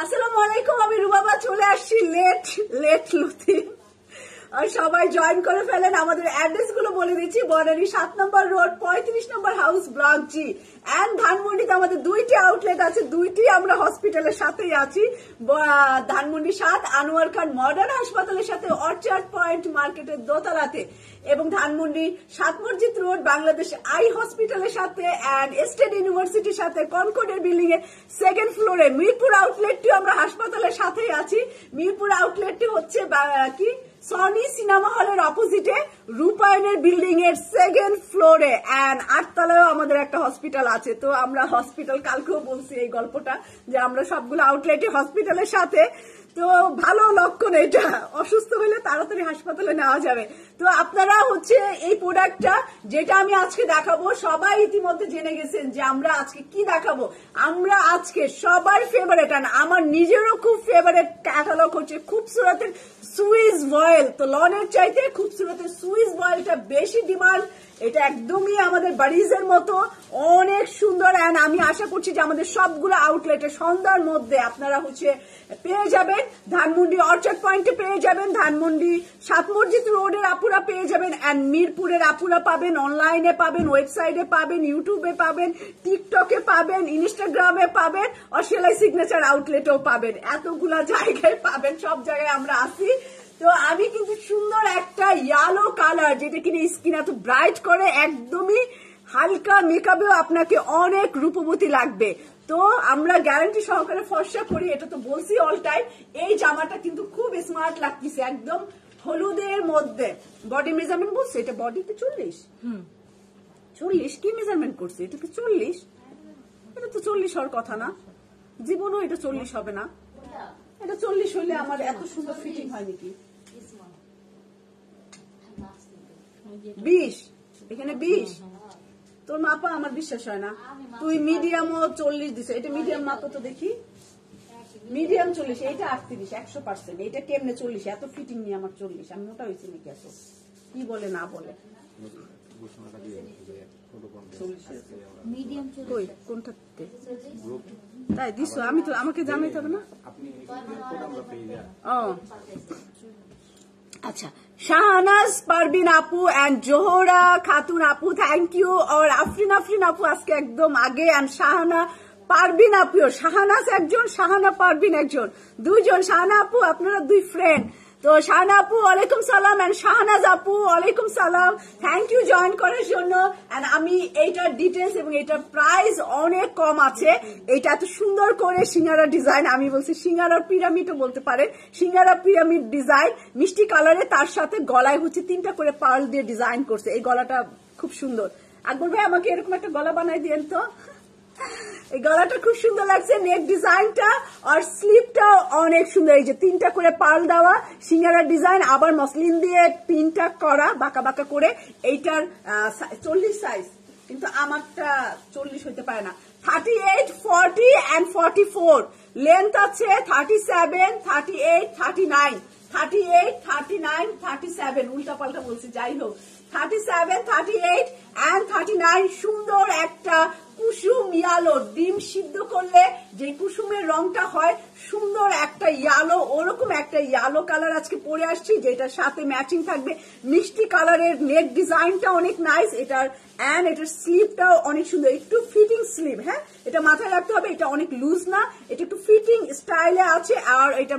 আসসালামু আলাইকুম, আমি রুবাবা, চলে আসছি লেট লেট লতি। আর সবাই জয়েন করে ফেলেন আমাদের অ্যাড্রেসগুলো বলে দিচ্ছি। বনানী সাত নম্বর রোড পঁয়ত্রিশ number house block G and ধানমন্ডিতে আমাদের দুইটি আউটলেট আছে, দুইটি আমরা হসপিটালের সাথেই আছি। ধানমন্ডি সাত, আনোয়ার খান মডার্ন হাসপাতালের সাথে অর্চার্ড পয়েন্ট মার্কেটের দোতলাতে। এবং ধানমন্ডি সাত মসজিদ রোড, বাংলাদেশ আই হসপিটালের সাথে অ্যান্ড স্টেট ইউনিভার্সিটির সাথে কনকর্ডের বিল্ডিং এর সেকেন্ড ফ্লোরে মিরপুর আউটলেটটি আমরা হাসপাতালের সাথেই আছি। মিরপুর আউটলেটটি হচ্ছে কি? সনি সিনেমা হলের অপোজিটে রূপায়ণের বিল্ডিং এর সেকেন্ড ফ্লোরে অ্যান্ড আটতলায়ও আমাদের একটা হসপিটাল আছে। তো আমরা হসপিটাল কালকেও বলছি এই গল্পটা যে আমরা সবগুলো আউটলেটে হসপিটালের সাথে তো ভালো লক্ষণ এটা। অসুস্থ হলে তাড়াতাড়ি হাসপাতালে নেওয়া যাবে। তো আপনারা হচ্ছে এই প্রোডাক্টটা যেটা আমি আজকে দেখাবো, সবাই ইতিমধ্যে জেনে গেছেন যে আমরা আজকে কি দেখাবো। আমরা আজকে সবার ফেভারেট আর আমার নিজেরও খুব ফেভারেট ক্যাটালগ হচ্ছে খুবসুরতের সুইস ভয়েল তো লনের চাইতে খুবসুরতের সুইস ভয়েলটা বেশি ডিমান্ড এটা একদমই আমাদের বাড়িজের মতো, অনেক সুন্দর অ্যান্ড আমি আশা করছি যে আমাদের সবগুলো আউটলেটে সন্ধ্যার মধ্যে আপনারা হচ্ছে পেয়ে যাবেন। ধানমন্ডি অর্চার্ড পয়েন্টে পেয়ে যাবেন, ধানমন্ডি সাত মসজিদ রোডের আপুরা পেয়ে যাবেন অ্যান্ড মিরপুরের আপুরা পাবেন অনলাইনে পাবেন ওয়েবসাইটে পাবেন ইউটিউবে পাবেন টিকটকে পাবেন ইনস্টাগ্রামে পাবেন, আর সেলাই সিগনেচার আউটলেটেও পাবেন। এতগুলা জায়গায় পাবেন, সব জায়গায় আমরা আসি তো আমি কিন্তু সুন্দর একটা ইয়ালো কালার যেটা কিনা স্কিন এত ব্রাইট করে একদমই হালকা মেকআপেও আপনাকে অনেক রূপবতী লাগবে। তো আমরা গ্যারান্টি সহকারে ফর্সা করি এটা তো বলছি অল টাইম এই জামাটা কিন্তু খুব স্মার্ট লাগতেছে একদম হলুদের মধ্যে। বডি মেজারমেন্ট বলছে এটা বডিতে চল্লিশ। চল্লিশ? কি মেজারমেন্ট করছে? এটা কি চল্লিশ? এটা তো চল্লিশ হওয়ার কথা না। জীবনও এটা চল্লিশ হবে না। এটা চল্লিশ হলে আমার এত সুন্দর ফিটিং হয় নাকি? বিশ এখানে বিশ তোর মাপা আমার বিশ্বাস হয় না। তুই মিডিয়াম ও চল্লিশ দিছে এটা মিডিয়াম মাপা তো দেখি। মিডিয়াম চল্লিশ এটা আটত্রিশ একশো পার্সেন্ট এটা কেমনে চল্লিশ? এত ফিটিং নিয়ে আমার চল্লিশ। আমি মোটা হয়েছি নাকি এত? কি বলে না বলে? কোনটাতে? তাই দিছো আমি তো আমাকে জানাইতে হবে না? ও। আচ্ছা শাহনাজ পারবিন আপু অ্যান্ড জোহরা, খাতুন আপু থ্যাংক ইউ আর আফরিন আফরিন আপু, আজকে একদম আগে অ্যান্ড শাহানা পারবিন আপুও শাহানাজ একজন, শাহানা পারবিন একজন। দুইজন, শাহানা আপু, আপনারা দুই ফ্রেন্ড তো শাহানা আপু, ওয়ালাইকুম সালাম অ্যান্ড শাহনাজ আপু, ওয়ালাইকুম সালাম। থ্যাংক ইউ জয়েন করার জন্য। অ্যান্ড আমি এইটার ডিটেলস এবং এটার প্রাইস অনেক কম আছে। এটা এত সুন্দর করে সিঙ্গারা ডিজাইন আমি বলছি সিঙ্গারা পিরামিডও বলতে পারেন। সিঙ্গারা পিরামিড ডিজাইন মিষ্টি কালারে তার সাথে গলায় হচ্ছে তিনটা করে পার্ল দিয়ে ডিজাইন করছে। এই গলাটা খুব সুন্দর। আকবর ভাই, আমাকে এরকম একটা গলা বানাই দিয়েন তো। এই গলাটা খুব সুন্দর লাগছে, নেক ডিজাইনটা আর স্লিপটাও অনেক সুন্দর। এই যে তিনটা করে পার্ল দেওয়া সিঙ্গারা ডিজাইন, আবার মসলিন দিয়ে তিনটা করা, বাঁকা বাঁকা করে। এইটার চল্লিশ সাইজ কিন্তু আমারটা চল্লিশ হইতে পারে না। Thirty eight forty and forty four length আছে thirty seven thirty eight thirty nine thirty eight thirty nine thirty seven উল্টা পাল্টা বলছি, যাই হোক। Thirty seven thirty eight and thirty nine সুন্দর একটা কুসুম ইয়ালো ডিম সিদ্ধ করলে যে কুসুমের রংটা হয়, সুন্দর একটা ইয়ালো, ওরকম একটা ইয়ালো কালার আজকে পরে আসছি, যেটার সাথে ম্যাচিং থাকবে। মিষ্টি কালারের নেক ডিজাইনটা অনেক নাইস এটার অ্যান্ড এটার স্লিভটাও অনেক সুন্দর। একটু ফিটিং স্লিভ হ্যাঁ? এটা মাথায় রাখতে হবে, এটা অনেক লুজ না, এটা একটু ফিটিং স্টাইলে আছে, আর এটা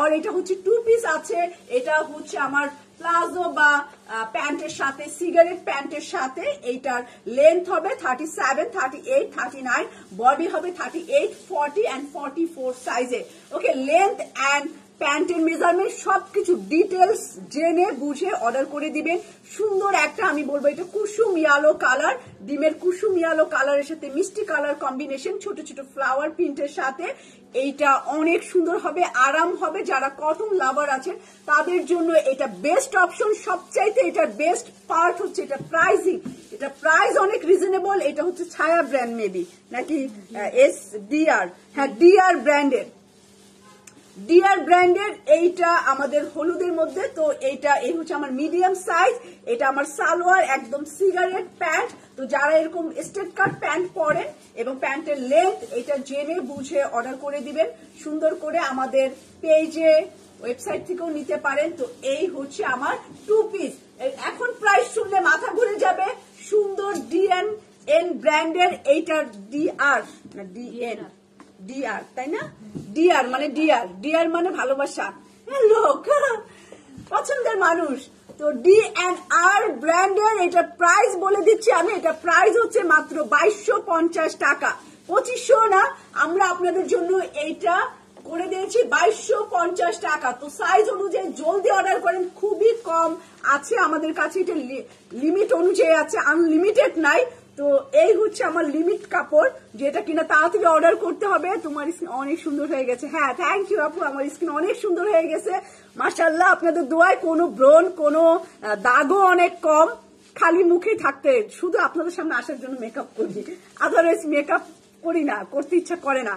আর এটা হচ্ছে টু পিস আছে, এটা হচ্ছে আমার প্লাজো বা প্যান্টের সাথে, সিগারেট প্যান্টের সাথে এইটার লেন্থ হবে thirty seven thirty eight thirty nine body হবে thirty eight forty and forty four সাইজে ওকে লেন্থ অ্যান্ড প্যান্টের মেজারমেন্ট সবকিছু ডিটেলস জেনে বুঝে অর্ডার করে দিবেন। সুন্দর একটা, আমি বলব এটা কুসুম ইয়ালো কালার ডিমের কুসুম ইয়ালো কালারের সাথে মিষ্টি কালার কম্বিনেশন ছোট ছোট ফ্লাওয়ার প্রিন্টের সাথে। এইটা অনেক সুন্দর হবে, আরাম হবে। যারা কটন লাভার আছেন, তাদের জন্য এটা বেস্ট অপশন সবচাইতে এটা বেস্ট পার্ট হচ্ছে এটা প্রাইসিং এটা প্রাইস অনেক রিজনেবল এটা হচ্ছে ছায়া ব্র্যান্ড মেবি নাকি এস ডিআর হ্যাঁ ডিআর ব্র্যান্ডের ডিয়ার ব্র্যান্ডের এইটা আমাদের হলুদের মধ্যে, তো এইটা, এই হচ্ছে আমার মিডিয়াম সাইজ এটা আমার সালোয়ার, একদম সিগারেট প্যান্ট তো যারা এরকম স্টেট কাট প্যান্ট পরেন এবং প্যান্টের লেন্থ এটা জেনে বুঝে অর্ডার করে দিবেন। সুন্দর করে আমাদের পেজে ওয়েবসাইট থেকেও নিতে পারেন। তো এই হচ্ছে আমার টু পিস এখন প্রাইস শুনলে মাথা ঘুরে যাবে। সুন্দর ডিএন এন ব্র্যান্ডের এইটার ডিআর ডিএন ডিআর তাই না? ডিআর মানে ডিআর ডিআর মানে ভালোবাসা। লোক। পছন্দের মানুষ। তো ডি এন্ড আর ব্র্যান্ডের এটা প্রাইস বলে দিচ্ছি আমি। এটা প্রাইস হচ্ছে মাত্র বাইশশো পঞ্চাশ টাকা। পঁচিশশো না, আমরা আপনাদের জন্য এইটা করে দিয়েছি বাইশশো পঞ্চাশ টাকা। তো সাইজ অনুযায়ী জলদি অর্ডার করেন। খুবই কম আছে আমাদের কাছে। এটা লিমিট অনুযায়ী আছে। আনলিমিটেড নাই। তো এই হচ্ছে আমার লিমিট কাপড়, যেটা কিনা তাড়াতাড়ি অর্ডার করতে হবে। তোমার স্কিন অনেক সুন্দর হয়ে গেছে। হ্যাঁ থ্যাংক ইউ আপু, আমার স্কিন অনেক সুন্দর হয়ে গেছে। মাসাল্লাহ আপনাদের দোয়ায় কোনো ব্রণ, কোনো দাগও অনেক কম। খালি মুখে থাকতে, শুধু আপনাদের সামনে আসার জন্য মেকআপ করি। আদারওয়াইজ মেকআপ করি না, করতে ইচ্ছা করে না।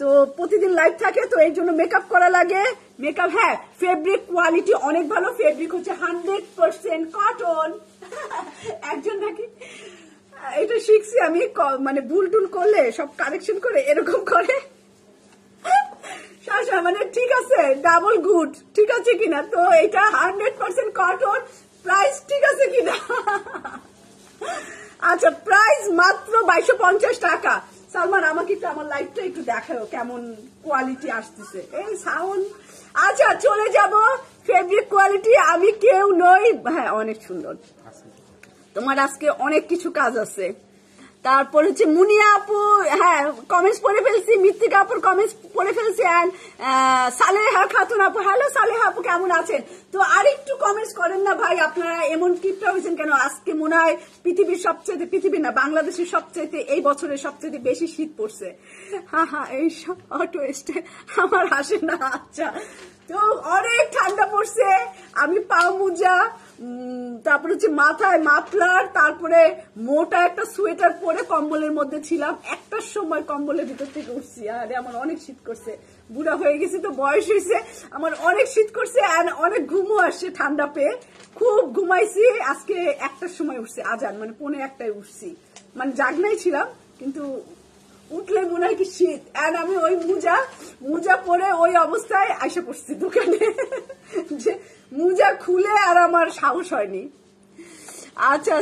তো প্রতিদিন লাইভ থাকে, তো এই জন্য মেকআপ করা লাগে। মেকআপ হ্যাঁ ফেব্রিক কোয়ালিটি অনেক ভালো। ফেব্রিক হচ্ছে হান্ড্রেড পার্সেন্ট কটন একজন নাকি? এটা শিখছি আমি মানে ভুল টুল করলে সব কারেকশন করে এরকম করে। শাসা মানে ঠিক আছে ডাবল গুড ঠিক আছে কিনা? তো এটা হান্ড্রেড পার্সেন্ট কটন প্রাইস ঠিক আছে কিনা? আচ্ছা প্রাইস মাত্র বাইশো পঞ্চাশ টাকা। সালমান, আমাকে একটু আমার লাইফটা একটু দেখাও কেমন কোয়ালিটি আসতেছে। এই সাউন্ড আচ্ছা চলে যাব ফেব্রিক কোয়ালিটি আমি কেউ নই। হ্যাঁ অনেক সুন্দর। তোমার আজকে অনেক কিছু কাজ আছে। তারপর হচ্ছে মুনিয়া আপু হ্যাঁ কমেন্টস পড়ে ফেলছি, মৃত্তিকা আপুর কমেন্টস পড়ে ফেলছি অ্যান্ড সালেহা খাতুন আপু হ্যালো সালেহা আপু, কেমন আছেন? তো আর একটু কমেন্টস করেন না ভাই, আপনারা এমন কিপটা হয়েছেন কেন? আজকে মনে হয় পৃথিবীর সবচেয়ে পৃথিবীর না, বাংলাদেশের সবচেয়ে এই বছরের সবচেয়ে বেশি শীত পড়ছে। হ্যাঁ হ্যাঁ এই সব অটো আমার হাসে না আচ্ছা। তো অনেক ঠান্ডা পড়ছে, আমি পাও মুজা তারপরে হচ্ছে মাথায় মাফলার, তারপরে মোটা একটা সোয়েটার পরে কম্বলের মধ্যে ছিলাম। একটার সময় কম্বলের ভিতর থেকে উঠছি, আরে আমার অনেক শীত করছে। বুড়া হয়ে গেছি তো বয়স হয়েছে, আমার অনেক শীত করছে আর অনেক ঘুমও আসছে ঠান্ডা পেয়ে। খুব ঘুমাইছি, আজকে একটার সময় উঠছি, আজান মানে পনে একটাই উঠছি। মানে জাগনাই ছিলাম, কিন্তু উঠলে মনে হয় কি শীত। আর আমি ওই মুজা মুজা পরে ওই অবস্থায় আইসা পড়ছি দোকানে। যে মুজা খুলে আর আমার সাহস হয়নি। আচ্ছা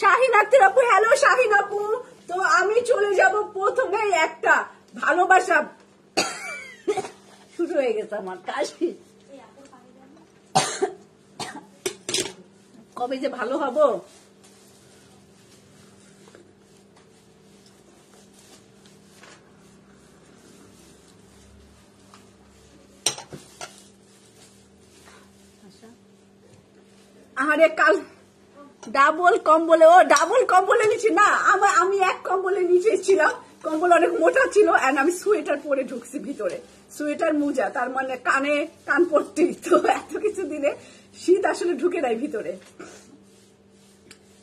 শাহিন আক্তার আপু হ্যালো শাহিন আপু। তো আমি চলে যাব প্রথমে একটা ভালোবাসা। শুরু হয়ে গেছে আমার কাশি কবে যে ভালো হব? আরে কাল ডাবল কম্বলে, ও ডাবল কম্বলে নিচে, না, আমার, আমি এক কম্বলে নিচে ছিলাম, কম্বল অনেক মোটা ছিল এন্ড আমি সোয়েটার পরে ঢুকছি ভিতরে। সোয়েটার মোজা, তার মানে কানে কান পট্টি তো এত কিছু দিনে শীত আসলে ঢুকে দেয় ভিতরে।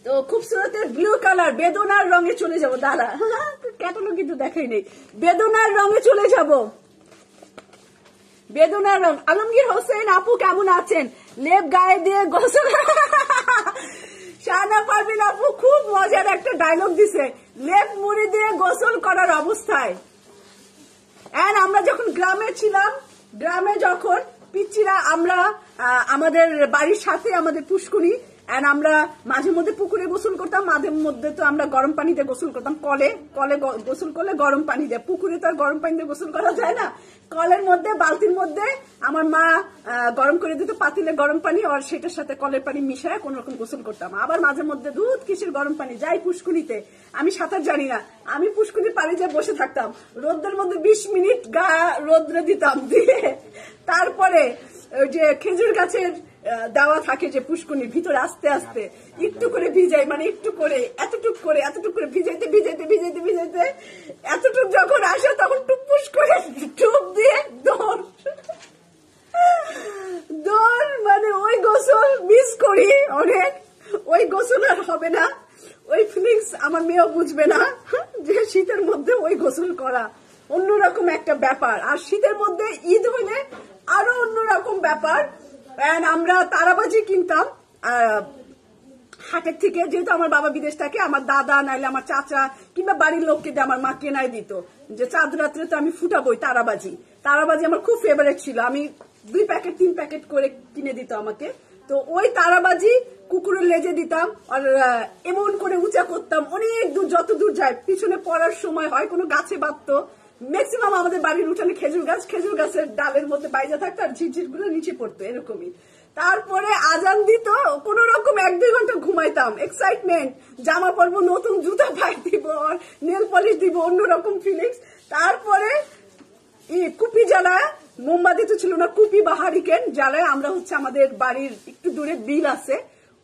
তো খুবসুরতের ব্লু কালার বেদনার রঙে চলে যাব দাদা ক্যাটালগ কিন্তু দেখাই নেই। বেদনার রঙে চলে যাব। বেদনার রং আলমগীর হোসেন আপু কেমন আছেন? লেপ গায়ে দিয়ে গোসল শাহানা পারবিন আপু খুব মজার একটা ডায়লগ দিছে। লেপ মুড়ি দিয়ে গোসল করার অবস্থায়। এন্ড আমরা যখন গ্রামে ছিলাম, গ্রামে যখন পিচ্চিরা, আমরা আমাদের বাড়ির সাথে আমাদের পুষ্কুনি এন্ড আমরা মাঝে মধ্যে পুকুরে গোসল করতাম, মাঝে মধ্যে তো আমরা গরম পানিতে গোসল করতাম। কলে কলে গোসল করলে গরম পানি দেয়। পুকুরে তো আর গরম পানিতে গোসল করা যায় না। কলের মধ্যে, বালতির মধ্যে আমার মা গরম করে দিত পাতিলে গরম পানি আর সেটার সাথে কলের পানি মিশায় কোন রকম গোসল করতাম। আবার মাঝে মধ্যে দুধ, কিসের গরম পানি? যাই পুষ্কুনিতে। আমি সাঁতার জানি না। আমি পুষ্কুনির পানি যে বসে থাকতাম। রোদ্রের মধ্যে বিশ মিনিট গা রোদ্রে দিতাম। দিয়ে তারপরে ওই যে খেজুর গাছের দেওয়া থাকে যে পুষ্কুনির ভিতরে আস্তে আস্তে একটু করে ভিজাই মানে একটু করে, এতটুক করে এতটুক করে ভিজাইতে ভিজাইতে ভিজাইতে ভিজাইতে, এতটুক যখন আসে তখন টুক টুপুস করে টুপ দিয়ে দৌড়। দৌড় মানে ওই গোসল মিস করি অনেক ওই গোসল আর হবে না। ওই ফিলিংস আমার মেয়েও বুঝবে না যে শীতের মধ্যে ওই গোসল করা অন্যরকম একটা ব্যাপার। আর শীতের মধ্যে ঈদ হলে আরও অন্যরকম ব্যাপার। আমরা তারাবাজি কিনতাম হাটের থেকে, যেহেতু আমার বাবা বিদেশ থাকে, আমার দাদা, নাইলে আমার চাচা, কিংবা বাড়ির লোককে দিয়ে আমার মা কেনাই দিত। যে চাঁদ রাত্রে তো আমি ফুটাবই তারাবাজি। তারাবাজি আমার খুব ফেভারেট ছিল। আমি দুই প্যাকেট, তিন প্যাকেট করে কিনে দিত আমাকে। তো ওই তারাবাজি কুকুরের লেজে দিতাম, আর এমন করে উঁচা করতাম, অনেক দূর যত দূর যায়, পিছনে পড়ার সময় হয়, কোনো গাছে বাঁধতো। ম্যাক্সিমাম আমাদের বাড়ির উঠানে খেজুর গাছ, খেজুর গাছের ডালের মধ্যে বাইজা থাকতো আর ঝিরঝিরগুলো নিচে পড়তো, এরকমই। তারপরে আজান দিত, কোন রকম এক দুই ঘণ্টা ঘুমাইতাম। এক্সাইটমেন্ট জামা পরবো, নতুন জুতা পায়ে দিব নেল পলিশ দিব অন্যরকম ফিলিংস তারপরে কুপি জ্বালায়, মোমবাতি তো ছিল না, কুপি বা হারিকেন জ্বালায়। আমরা হচ্ছে আমাদের বাড়ির একটু দূরে বিল আছে।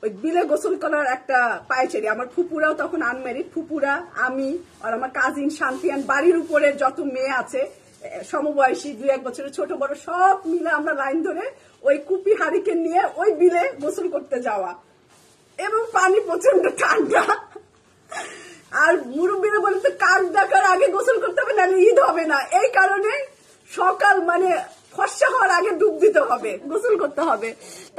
ওই বিলে গোসল করার একটা পায়চারি। আমার ফুপুরাও তখন আনম্যারিড ফুপুরা, আমি আর আমার কাজিন শান্তিয়ান, বাড়ির উপরে যত মেয়ে আছে সমবয়সী, দুই এক বছরের ছোট বড় সব মিলে আমরা লাইন ধরে ওই কুপি হারিকেন নিয়ে ওই বিলে গোসল করতে যাওয়া। এবং পানি প্রচণ্ড ঠান্ডা। আর মুরব্বীরা বলে, তো কাক ডাকার আগে গোসল করতে হবে না ঈদ হবে না। এই কারণে সকাল মানে ফর্সা হওয়ার আগে ডুব দিতে হবে, গোসল করতে হবে।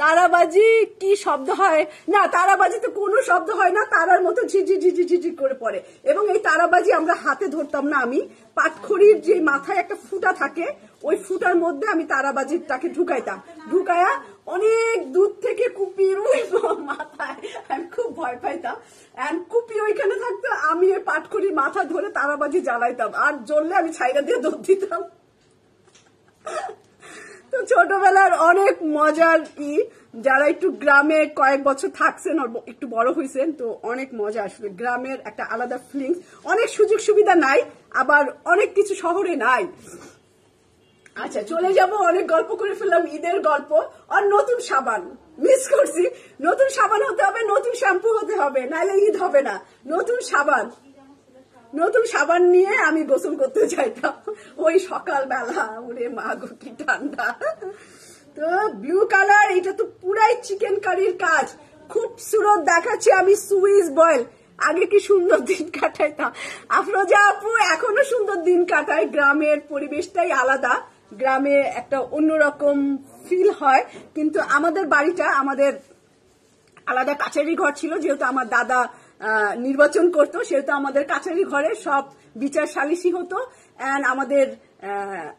তারাবাজি কি শব্দ হয়? না, তারাবাজিতে কোনো শব্দ হয় না, তারার মতো ঝিঝি ঝিঝি ঝিঝি করে পড়ে। এবং এই তারাবাজি আমরা হাতে ধরতাম না আমি, পাটখড়ির যে মাথায় একটা ফুটা থাকে, ওই ফুটার মধ্যে আমি তারাবাজিটাকে ঢুকাইতাম। ঢুকায়া অনেক দূর থেকে ওই মাথায় খুব ভয় পাইতাম। এন্ড কুপি ওইখানে থাকতো, আমি ওই পাটখড়ির মাথা ধরে তারাবাজি জ্বালাইতাম। আর জ্বললে আমি ছাইরা দিয়ে দৌড় দিতাম। ছোটবেলার অনেক মজার ই, যারা একটু গ্রামে কয়েক বছর থাকছেন একটু বড় হয়েছেন তো অনেক মজা আসলে। গ্রামের একটা আলাদা ফিলিংস অনেক সুযোগ সুবিধা নাই, আবার অনেক কিছু শহরে নাই। আচ্ছা চলে যাব, অনেক গল্প করে ফেললাম, ঈদের গল্প। আর নতুন সাবান। মিস করছি। নতুন সাবান হতে হবে, নতুন শ্যাম্পু হতে হবে নাহলে ঈদ হবে না। নতুন সাবান। নতুন সাবান নিয়ে আমি গোসল করতে চাইতাম ওই সকালবেলা, ওরে মা গো, কি ঠান্ডা। তো ব্লু কালার এটা তো পুরাই চিকেন কারির কাজ। খুব সুরত দেখাচ্ছি আমি সুইস বয়েল আগে কি সুন্দর দিন কাটাইতাম। আফরোজা আপু, এখনও সুন্দর দিন কাটায়। গ্রামের পরিবেশটাই আলাদা। গ্রামে একটা অন্যরকম ফিল হয়। কিন্তু আমাদের বাড়িটা, আমাদের আলাদা কাছারি ঘর ছিল, যেহেতু আমার দাদা নির্বাচন করতো, সেহেতু আমাদের কাছারি ঘরে সব বিচার সালিসি হতো। অ্যান্ড আমাদের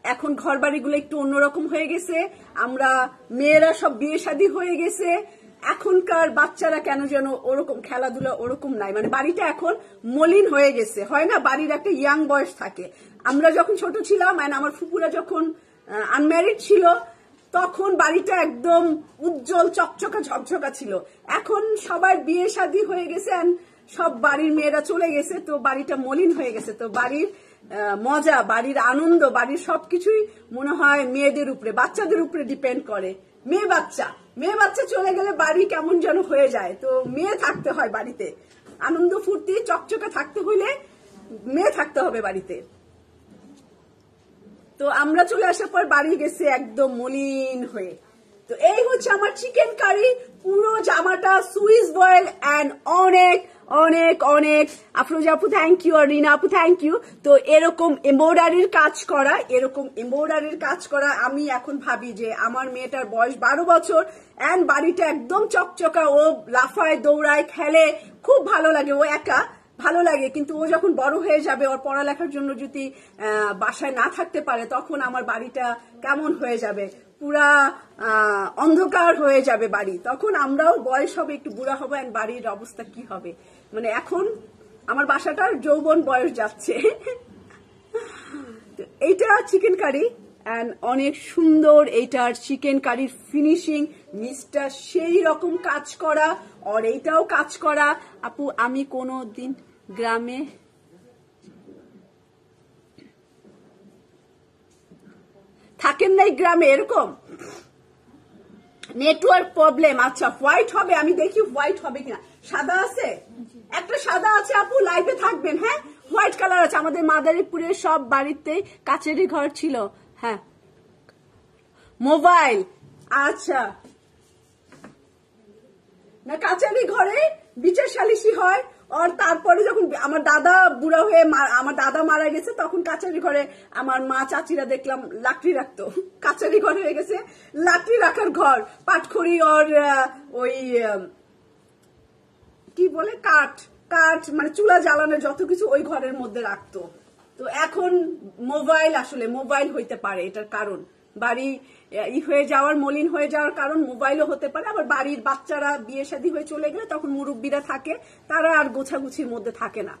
এখন ঘর বাড়িগুলো একটু অন্যরকম হয়ে গেছে। আমরা মেয়েরা সব বিয়ে শাদী হয়ে গেছে। এখনকার বাচ্চারা কেন যেন ওরকম খেলাধুলা ওরকম নাই। মানে বাড়িটা এখন মলিন হয়ে গেছে। হয় না, বাড়ির একটা ইয়াং বয়স থাকে। আমরা যখন ছোট ছিলাম, and আমার ফুপুরা যখন আনম্যারিড ছিল তখন বাড়িটা একদম উজ্জ্বল, চকচকা, ঝকঝকা ছিল। এখন সবার বিয়ে শাদী হয়ে গেছে সব বাড়ির মেয়েরা চলে গেছে, তো বাড়িটা মলিন হয়ে গেছে। তো বাড়ির মজা, বাড়ির আনন্দ, বাড়ির সবকিছুই মনে হয় মেয়েদের উপরে, বাচ্চাদের উপরে ডিপেন্ড করে। মেয়ে বাচ্চা মেয়ে বাচ্চা চলে গেলে বাড়ি কেমন যেন হয়ে যায়। তো মেয়ে থাকতে হয় বাড়িতে। আনন্দ ফুর্তি, চকচকা থাকতে হলে মেয়ে থাকতে হবে বাড়িতে। তো আমরা চলে আসার পর বাড়ি গেছে একদম মলিন হয়ে। তো এই হচ্ছে আমার চিকেন কারি পুরো জামাটা সুইস বয়েল অ্যান্ড অনেক অনেক অনেক। আফরোজা আপু থ্যাংক ইউ আর রিনা আপু থ্যাংক ইউ তো এরকম এমব্রয়ডারির কাজ করা, এরকম এমব্রয়ডারির কাজ করা আমি এখন ভাবি যে আমার মেয়েটার বয়স বারো বছর অ্যান্ড বাড়িটা একদম চকচকা, ও লাফায়, দৌড়ায়, খেলে, খুব ভালো লাগে, ও একা। ভালো লাগে, কিন্তু ও যখন বড় হয়ে যাবে, ওর পড়ালেখার জন্য যদি বাসায় না থাকতে পারে, তখন আমার বাড়িটা কেমন হয়ে যাবে? পুরা অন্ধকার হয়ে যাবে বাড়ি। তখন আমরাও বয়স হবে, একটু বুড়া হবে অ্যান্ড বাড়ির অবস্থা কি হবে? মানে এখন আমার বাসাটার যৌবন বয়স যাচ্ছে। এইটা চিকেন কারি। অ্যান্ড অনেক সুন্দর এইটার চিকেন কারির ফিনিশিং মিসটা সেই রকম কাজ করা, আর এইটাও কাজ করা। আপু, আমি কোনো দিন গ্রামে থাকেন নাই গ্রামে, এরকম? নেটওয়ার্ক প্রবলেম আচ্ছা হোয়াইট হবে, আমি দেখি হোয়াইট হবে কিনা। সাদা আছে? একটা সাদা আছে, আপু, লাইভে থাকবেন হ্যাঁ? হোয়াইট কালার আছে, আমাদের মাদারীপুরের সব বাড়িতে কাচেরি ঘর ছিল। হ্যাঁ। মোবাইল। আচ্ছা। না কাচারি ঘরে বিচার সালিসি হয়, আর তারপরে যখন আমার দাদা বুড়া হয়ে আমার দাদা মারা গেছে, তখন কাচারি ঘরে আমার মা চাচিরা দেখলাম লাকড়ি রাখতো। কাচারি ঘর হয়ে গেছে, লাকড়ি রাখার ঘর, পাটখড়ি ওর ওই কি বলে? কাঠ। কাঠ মানে চুলা জ্বালানোর যত কিছু ওই ঘরের মধ্যে রাখতো। তো এখন মোবাইল আসলে মোবাইল হইতে পারে, এটার কারণ। বাড়ি ই হয়ে যাওয়ার, মলিন হয়ে যাওয়ার কারণ মোবাইলও হতে পারে। আবার বাড়ির বাচ্চারা বিয়ে শাদী হয়ে চলে গেলে তখন মুরব্বীরা থাকে, তারা আর গোছাগুছির মধ্যে থাকে না।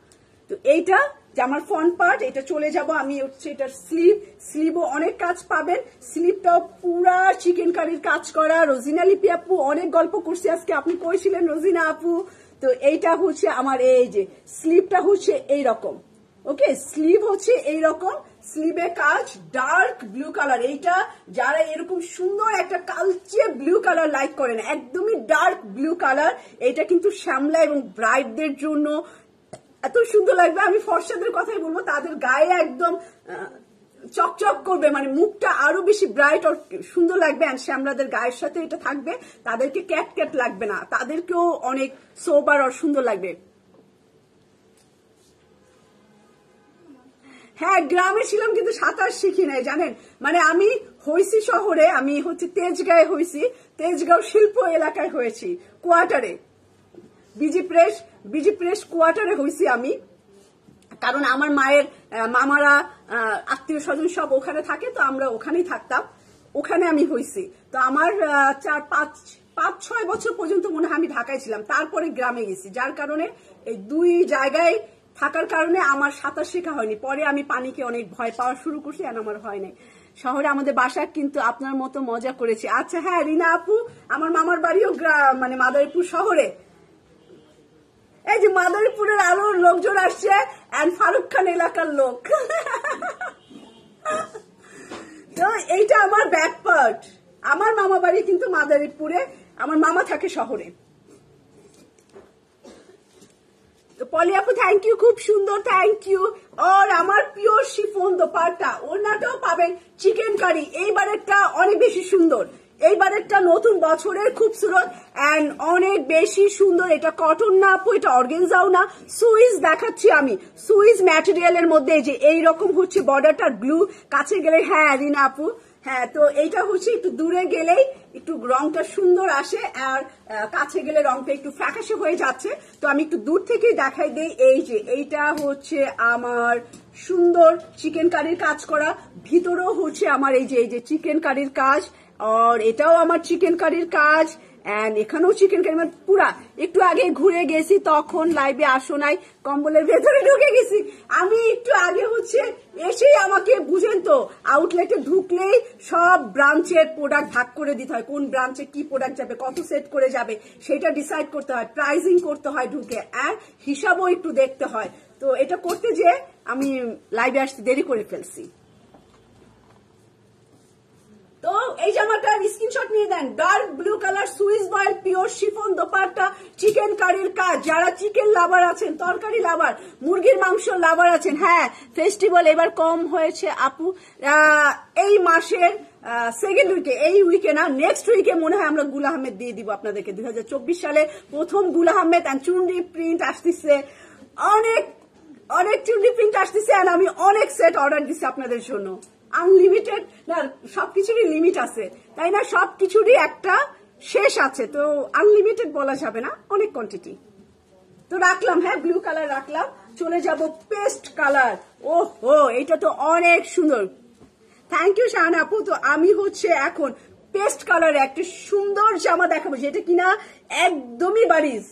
তো এইটা যে আমার ফ্রন্ট পার্ট এটা চলে যাব আমি হচ্ছে এটার স্লিভ স্লিভও অনেক কাজ পাবেন। স্লিভটাও পুরা চিকেন কারির কাজ করা। রোজিনা লিপি আপু, অনেক গল্প করছি আজকে। আপনি কইছিলেন রোজিনা আপু? তো এইটা হচ্ছে আমার এই যে স্লিভটা হচ্ছে এই রকম ওকে স্লিভ হচ্ছে এই রকম স্লিভে কাজ ডার্ক ব্লু কালার এইটা যারা এরকম সুন্দর একটা কালচে ব্লু কালার লাইক করেন একদমই ডার্ক ব্লু কালার এটা কিন্তু শ্যামলা এবং ব্রাইটদের জন্য এত সুন্দর লাগবে, আমি ফর্সাদের কথাই বলব, তাদের গায়ে একদম চকচক করবে মানে মুখটা আরও বেশি ব্রাইট আর সুন্দর লাগবে অ্যান্ড শ্যামলাদের গায়ের সাথে এটা থাকবে, তাদেরকে ক্যাট ক্যাট লাগবে না, তাদেরকেও অনেক সোবার আর সুন্দর লাগবে। হ্যাঁ গ্রামে ছিলাম কিন্তু সাঁতার শিখি নাই, জানেন? মানে আমি হইছি শহরে, আমি হচ্ছে তেজগাঁয়ে হইছি, তেজগাঁও শিল্প এলাকায় হয়েছি, কোয়ার্টারে। বিজি প্রেস বিজি প্রেস কোয়ার্টারে হইছি আমি। কারণ আমার মায়ের মামারা আত্মীয় স্বজন সব ওখানে থাকে, তো আমরা ওখানেই থাকতাম। ওখানে আমি হইছি। তো আমার চার, পাঁচ পাঁচ, ছয় বছর পর্যন্ত মনে হয় আমি ঢাকায় ছিলাম। তারপরে গ্রামে গেছি, যার কারণে এই দুই জায়গায় থাকার কারণে আমার সাঁতার শেখা হয়নি। পরে আমি পানিকে অনেক ভয় পাওয়া শুরু করছি আর আমার হয় নাই। শহরে আমাদের বাসা কিন্তু আপনার মতো মজা করেছি। আচ্ছা হ্যাঁ রিনা আপু, আমার মামার বাড়িও গ্রা- মানে মাদারীপুর শহরে। এই যে মাদারীপুরের আরও লোকজন আসছে অ্যান্ড ফারুক খান এলাকার লোক। তো এইটা আমার ব্যাক পার্ট আমার মামা বাড়ি কিন্তু মাদারীপুরে, আমার মামা থাকে শহরে তো পলি আপু থ্যাংক ইউ খুব সুন্দর থ্যাংক ইউ আর আমার পিওর শিফন দোপাট্টা ওনাটাও পাবেন চিকেন কারি এইবারেরটা অনেক বেশি সুন্দর। এইবারেরটা নতুন বছরের খুবসুরত অ্যান্ড অনেক বেশি সুন্দর। এটা কটন না আপু, এটা অর্গেনজাও না। সুইস দেখাচ্ছি আমি। সুইস ম্যাটেরিয়ালের মধ্যে যে এই রকম হচ্ছে বর্ডারটার ব্লু কাছে গেলে হ্যাঁ রিনা আপু। হ্যাঁ তো এইটা হচ্ছে একটু দূরে গেলেই একটু রংটা সুন্দর আসে আর কাছে গেলে রংটা একটু ফ্যাকাশে হয়ে যাচ্ছে। তো আমি একটু দূর থেকেই দেখাই দেই, এই যে এইটা হচ্ছে আমার সুন্দর চিকেন কারির কাজ করা। ভিতরেও হচ্ছে আমার এই যে এই যে চিকেন কারির কাজ, আর এটাও আমার চিকেন কারির কাজ এন্ড এখানেও চিকেন কারি মানে পুরা, একটু আগে ঘুরে গেছি, তখন লাইভে আসো নাই, কম্বলের ভেতরে ঢুকে গেছি। আমি একটু আগে হচ্ছে এসেই আমাকে, বুঝেন তো আউটলেটে ঢুকলেই সব ব্রাঞ্চের প্রোডাক্ট ভাগ করে দিতে হয়। কোন ব্রাঞ্চে কি প্রোডাক্ট যাবে, কত সেট করে যাবে, সেটা ডিসাইড করতে হয় প্রাইজিং করতে হয় ঢুকে, আর হিসাবও একটু দেখতে হয়। তো এটা করতে যে আমি লাইভে আসতে দেরি করে ফেলছি। তো এই জামাটার স্ক্রিনশট নিয়ে দেন dark blue colour Swiss voile pure chiffon dupatta chicken কারির কাজ। যারা চিকেন লাভার আছেন, তরকারি লাভার মুরগির মাংস লাভার আছেন হ্যাঁ ফেস্টিভ্যাল এবার কম হয়েছে, আপু। এই মাসের সেকেন্ড উইকে এই উইকে না নেক্সট উইকে মনে হয় আমরা গুল আহমেদ দিয়ে দিব আপনাদেরকে। দুই হাজার চব্বিশ সালে প্রথম গুল আহমেদ অ্যান্ড চুন্ডি প্রিন্ট আসতেছে। অনেক অনেক চুন্ডি প্রিন্ট আসতেছে আর আমি অনেক সেট অর্ডার দিচ্ছি আপনাদের জন্য। আনলিমিটেড না, সবকিছুরই লিমিট আছে। তাই না? সবকিছুরই একটা শেষ আছে। তো আনলিমিটেড বলা যাবে না, অনেক কোয়ান্টিটি তো রাখলাম হ্যাঁ ব্লু কালার রাখলাম। চলে যাব পেস্ট কালার ও হো এটা তো অনেক সুন্দর। থ্যাংক ইউ শাহানা আপু। তো আমি হচ্ছে এখন পেস্ট কালার একটা সুন্দর জামা দেখাবো, যেটা কিনা একদমই বারিজ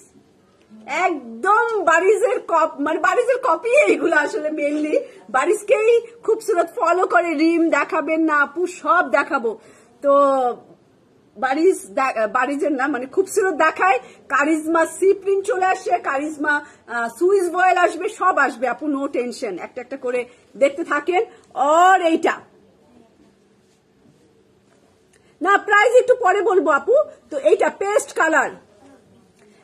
একদম বারিজের কপ মানে বারিজের কপি এইগুলো আসলে মেনলি বারিজকেই খুবসুরত ফলো করে, রিম দেখাবেন না আপু, সব দেখাবো। তো বারিজ বারিজের না মানে খুবসুরত দেখায়। কারিজমা সি প্রিন্ট চলে আসছে, কারিজমা সুইস বয়েল আসবে, সব আসবে। আপু নো টেনশন একটা একটা করে দেখতে থাকেন। আর এইটা। না প্রাইস একটু পরে বলব আপু। তো এইটা পেস্ট কালার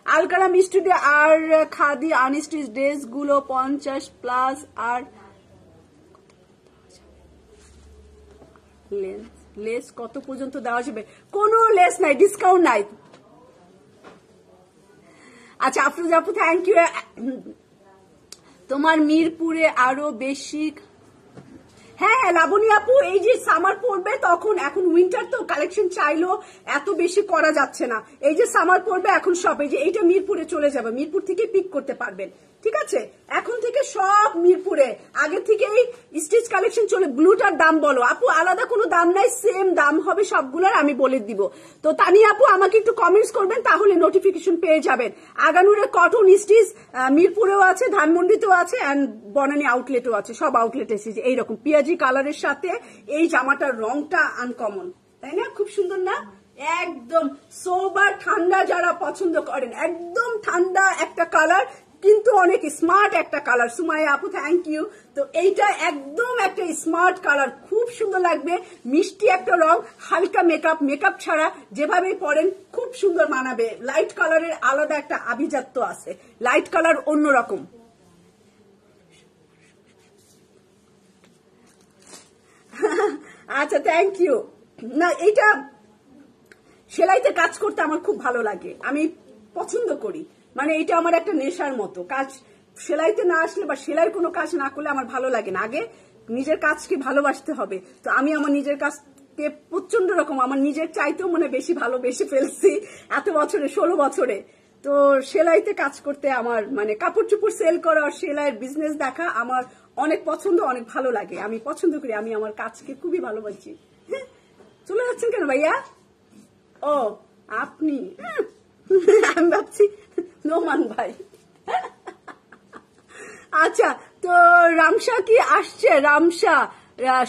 আলকারা মিষ্টি আর খাদি আনস্টিচ ড্রেসগুলো পঞ্চাশ প্লাস আর লেস লেস কত পর্যন্ত দেওয়া যাবে কোনো লেস নাই ডিসকাউন্ট নাই। আচ্ছা আফরোজ আপু থ্যাংক ইউ তোমার মিরপুরে আরও বেশি হ্যাঁ হ্যাঁ লাবণী আপু, এই যে সামার পড়বে, তখন এখন উইন্টার তো কালেকশন চাইলো, এত বেশি করা যাচ্ছে না। এই যে সামার পড়বে, এখন সব, এই যে এইটা মিরপুরে চলে যাবে, মিরপুর থেকে পিক করতে পারবেন। ঠিক আছে? এখন থেকে সব মিরপুরে। আগে থেকেই স্টিচ কালেকশন চলে। ব্লুটার দাম বলো। আপু, আলাদা কোনো দাম নাই সেম দাম হবে সবগুলোর, আমি বলে দিব। তো তানি আপু, আমাকে একটু কমেন্টস করবেন, তাহলে নোটিফিকেশন পেয়ে যাবেন। আগানুরে কটন স্টিচ মিরপুরেও আছে, ধানমন্ডিতেও আছে অ্যান্ড বনানী আউটলেটও আছে। সব আউটলেট এসেছে এইরকম পিয়াজি কালারের সাথে এই জামাটার রংটা আনকমন তাই না? খুব সুন্দর না? একদম সোবার ঠান্ডা যারা পছন্দ করেন, একদম ঠান্ডা একটা কালার কিন্তু অনেক স্মার্ট একটা কালার সুমাইয়া আপু থ্যাংক ইউ তো এইটা একদম একটা স্মার্ট কালার খুব সুন্দর লাগবে। মিষ্টি একটা রং, হালকা মেকআপ মেকআপ ছাড়া যেভাবে পরেন, খুব সুন্দর মানাবে। লাইট কালারের আলাদা একটা আভিজাত্য আছে। লাইট কালার অন্যরকম। আচ্ছা থ্যাংক ইউ না, এইটা সেলাইতে কাজ করতে আমার খুব ভালো লাগে। আমি পছন্দ করি। মানে এটা আমার একটা নেশার মতো। কাজ সেলাইতে না আসলে বা সেলাই কোনো কাজ না করলে আমার ভালো লাগে না। আগে নিজের কাজকে ভালোবাসতে হবে। তো আমি আমার নিজের কাজকে প্রচণ্ড রকম আমার নিজের চাইতেও মনে বেশি ভালোবেসে ফেলছি এত বছরে ষোলো বছরে। তো সেলাইতে কাজ করতে আমার মানে কাপড় চোপড় সেল করা সেলাইয়ের বিজনেস দেখা আমার অনেক পছন্দ অনেক ভালো লাগে। আমি পছন্দ করি আমি আমার কাজকে খুবই ভালোবাসি। হ্যাঁ, চলে যাচ্ছেন কেন ভাইয়া? ও আপনি? আমি ভাবছি নোমান ভাই। আচ্ছা তো রামসা কি আসছে? রামসা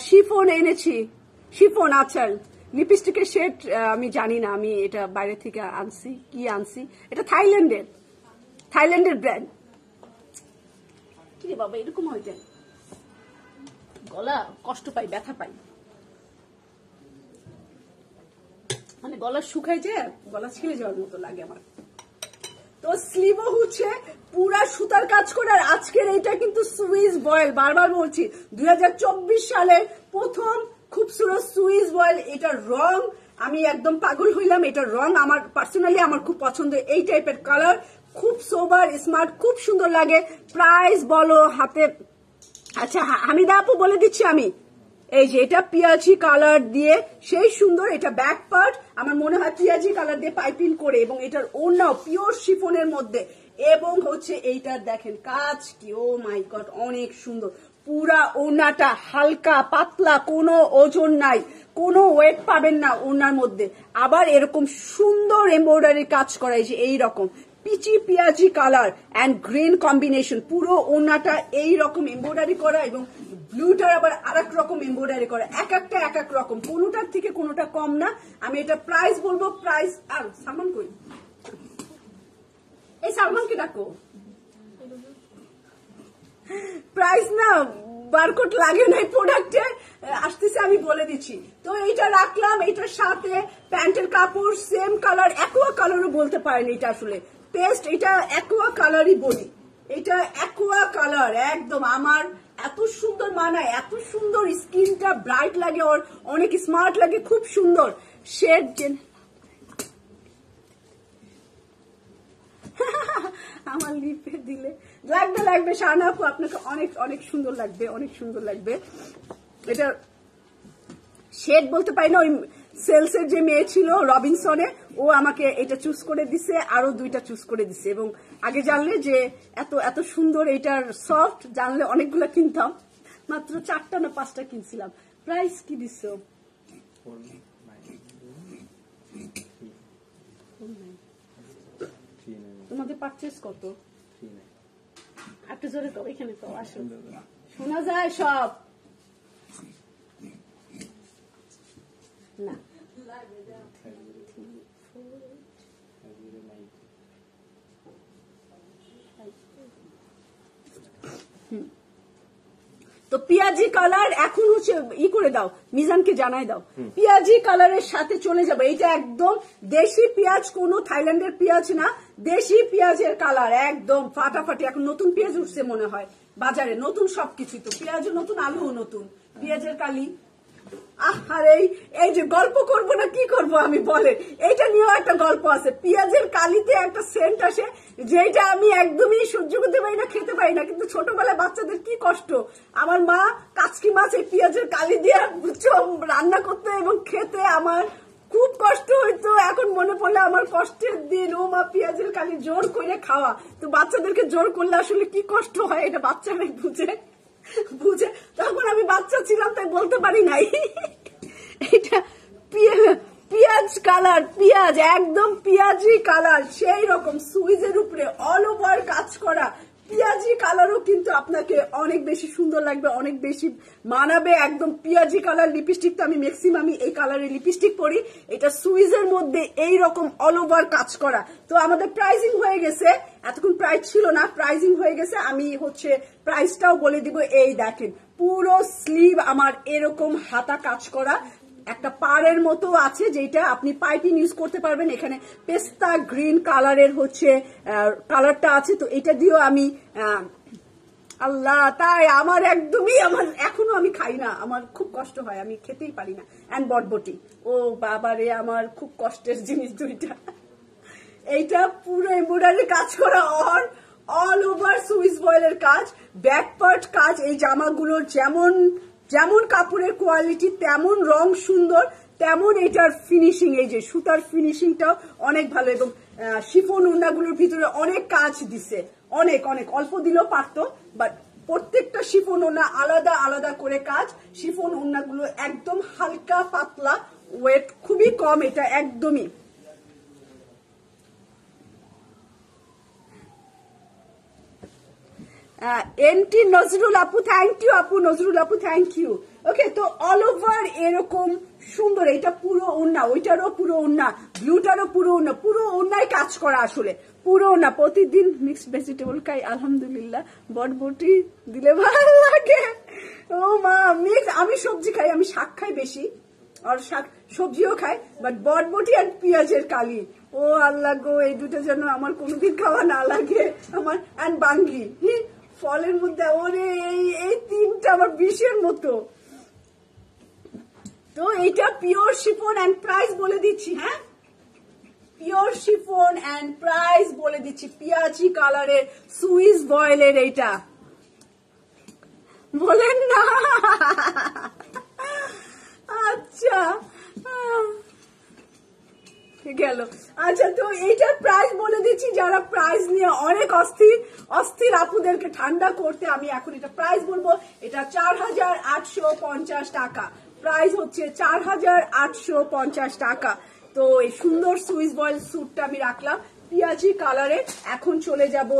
শিফন এনেছি। শিফন আচ্ছা লিপস্টিকের শেড আমি জানি না, আমি এটা বাইরে থেকে আনছি। কি আনছি? এটা থাইল্যান্ডের থাইল্যান্ডের ব্র্যান্ড কি বাবা, এরকম হয় কেন? গলা কষ্ট পাই, ব্যথা পাই। মানে গলা শুকায় যে, গলা ছিঁড়ে যাওয়ার মতো লাগে আমার। তো স্লিভও হচ্ছে পুরা সুতার কাজ করে, আর আজকের এইটা কিন্তু সুইস বয়েল। বারবার বলছি, দুই সালের প্রথম খুব খুবসুরত সুইস বয়েল এটার রং, আমি একদম পাগল হইলাম এটার রং আমার পার্সোনালি আমার খুব পছন্দ এই টাইপের কালার খুব সোবার স্মার্ট খুব সুন্দর লাগে। প্রাইস বলো হাতে আচ্ছা হামিদা আপু বলে দিচ্ছি আমি। এই যে এটা পিয়াজি কালার দিয়ে, সেই সুন্দর এটা ব্যাক পার্ট আমার মনে হয় পিয়াজি কালার দিয়ে পাইপিং করে এবং এটার ওড়নাও পিওর শিফনের মধ্যে। এবং হচ্ছে এইটার দেখেন কাজ কি, ও মাই গড অনেক সুন্দর। পুরা ওড়নাটা হালকা, পাতলা, কোনো ওজন নাই, কোনো ওয়েট পাবেন না ওড়নার মধ্যে। আবার এরকম সুন্দর এমব্রয়ডারি কাজ করা, এই যে এইরকম। পিচি পিয়াজি কালার অ্যান্ড গ্রিন কম্বিনেশন পুরো ওড়নাটা এই রকম এমব্রয়ডারি করা এবং ব্লুটার আবার আর এক রকম এমব্রয়ডারি করা। এক একটা, এক এক রকম। কোনোটার থেকে কোনোটা কম না। আমি এটা প্রাইস বলব প্রাইস আর সালমান কই? এই সালমানকে ডাকো। প্রাইস না বারকোড লাগে নাই প্রোডাক্টে আসতেছে, আমি বলে দিচ্ছি। তো এইটা রাখলাম, এইটার সাথে প্যান্টের কাপড় সেম কালার একোয়া কালারও বলতে পারেন এটা আসলে। পেস্ট এটা একোয়া কালারই বলি। এটা একোয়া কালার একদম আমার এত সুন্দর মানায় এত সুন্দর স্কিনটা ব্রাইট লাগে ওর, অনেক স্মার্ট লাগে, খুব সুন্দর। শেড আমার লিপে দিলে। লাগবে লাগবে, শাহানা আপু, আপনাকে অনেক অনেক সুন্দর লাগবে, অনেক সুন্দর লাগবে। এটা শেড বলতে পারি না, ওই সেলসের যে মেয়ে ছিল রবিনসনে ও আমাকে এটা চুজ করে দিছে, আরও দুইটা চুজ করে দিছে। এবং আগে জানলে যে এত এত সুন্দর এটার সফট জানলে অনেকগুলো কিনতাম। মাত্র চারটা না পাঁচটা কিনছিলাম। প্রাইস কি দিচ্ছ তোমাদের পারচেস কত? একটু জোরে তো এখানে তো আসো। শোনা যায় সব। না। তো পিয়াজি কালার এখন হচ্ছে ই করে দাও মিজানকে জানাই দাও। পিয়াজি কালারের সাথে চলে যাবে। এটা একদম দেশি পেঁয়াজ কোনো থাইল্যান্ডের পেঁয়াজ না দেশি পেঁয়াজের কালার একদম ফাটাফাটি। এখন নতুন পেঁয়াজ উঠছে মনে হয় বাজারে। নতুন সবকিছু তো। পেঁয়াজও নতুন আলুও নতুন। পেঁয়াজের কালি আর এই এই যে গল্প করব না, কি করব আমি, বলেন। এইটা নিয়েও একটা গল্প আছে। পেঁয়াজের কালিতে একটা সেন্ট আসে যেটা আমি একদমই সহ্য করতে পারি না, খেতে পারি না। কিন্তু ছোটবেলায় বাচ্চাদের কি কষ্ট? আমার মা কাচকি মাছ এই পেঁয়াজের কালি দিয়ে রান্না করতে এবং খেতে আমার খুব কষ্ট হইতো। এখন মনে পড়লে আমার কষ্টের দিন। ও মা পেঁয়াজের কালি জোর করে খাওয়া। তো বাচ্চাদেরকে জোর করলে আসলে কি কষ্ট হয়, এটা বাচ্চারাই বুঝে। বুঝে? তখন আমি বাচ্চা ছিলাম, তাই বলতে পারি নাই। এটা পেঁয়াজ কালার, পেঁয়াজ, একদম পেঁয়াজি কালার, সেই রকম সুইজের উপরে অল ওভার কাজ করা। পিয়াজি কালারও কিন্তু আপনাকে অনেক বেশি সুন্দর লাগবে, অনেক বেশি মানাবে। একদম পিয়াজি কালার লিপস্টিক তো আমি ম্যাক্সিমামই এই কালারের লিপস্টিক পরি। এটা সুইজের মধ্যে এই রকম অল ওভার কাজ করা। তো আমাদের প্রাইজিং হয়ে গেছে। এতক্ষণ প্রাইস ছিল না প্রাইজিং হয়ে গেছে। আমি হচ্ছে প্রাইসটাও বলে দিব, এই দেখেন, পুরো স্লিভ আমার এরকম হাতা কাজ করা। একটা পাড়ের মতো আছে যেটা আপনি পাইপিং ইউজ করতে পারবেন। এখানে পেস্তা গ্রিন কালারের হচ্ছে কালারটা আছে। তো এটা দিয়েও আমি আল্লাহ, তাই আমার একদমই, আমার এখনও আমি খাই না। আমার খুব কষ্ট হয়, আমি খেতেই পারি না। অ্যান্ড বটবটি। ও বাবারে আমার খুব কষ্টের জিনিস দুইটা। এইটা পুরো এমব্রয়ডারি কাজ করা অর অল ওভার সুইস বয়েলের কাজ ব্যাক পার্ট কাজ, এই জামাগুলোর যেমন যেমন কাপড়ের কোয়ালিটি তেমন রং সুন্দর, তেমন এটার ফিনিশিং এই যে সুতার ফিনিশিংটাও অনেক ভালো এবং শিফন উন্নাগুলোর ভিতরে অনেক কাজ দিছে। অনেক অনেক। অল্প দিলেও পারতো বাট প্রত্যেকটা শিফন ওনা আলাদা আলাদা করে কাজ। শিফন ওনাগুলো একদম হালকা, পাতলা ওয়েট খুবই কম, এটা একদমই। এনটি নজরুল আপু থ্যাংক ইউ আপু, নজরুল আপু থ্যাংক ইউ ওকে তো অল ওভার এরকম সুন্দর এটা পুরো উন্না, ওইটারও পুরো উন্না, ব্লুটারও পুরো উন্না, পুরো উন্নায় কাজ করা আসলে, পুরো না প্রতিদিন মিক্সড ভেজিটেবল খাই, আলহামদুলিল্লাহ, বটবটি দিলে ভালো লাগে। ও মা মিক্স আমি সবজি খাই, আমি শাক খাই বেশি, আর শাক, সবজিও খাই বাট বটবটি আর পেঁয়াজের কালি। ও আল্লাহ গো, এই দুটো যেন আমার কোনোদিন খাওয়া না লাগে, আমার অ্যান্ড বাঙ্গি ফলের মধ্যে ওরে, এই এই তিনটা আমার বিষের মতো। তো এইটা পিওর শিফন অ্যান্ড প্রাইস বলে দিচ্ছি হ্যাঁ? পিওর শিফন অ্যান্ড প্রাইস বলে দিচ্ছি, পিয়াজি কালারের সুইস বয়েলের এইটা। বলেন না। আচ্ছা। গেল। আচ্ছা তো এইটার প্রাইস বলে দিচ্ছি, যারা প্রাইস নিয়ে অনেক অস্থির অস্থির আপুদেরকে ঠান্ডা করতে আমি এখন এটা প্রাইস বলব। এটা চার হাজার আটশো পঞ্চাশ টাকা। প্রাইস হচ্ছে চার হাজার আটশো পঞ্চাশ টাকা। তো এই সুন্দর সুইস বয়েল স্যুটটা আমি রাখলাম। পিয়াজি কালারে এখন চলে যাব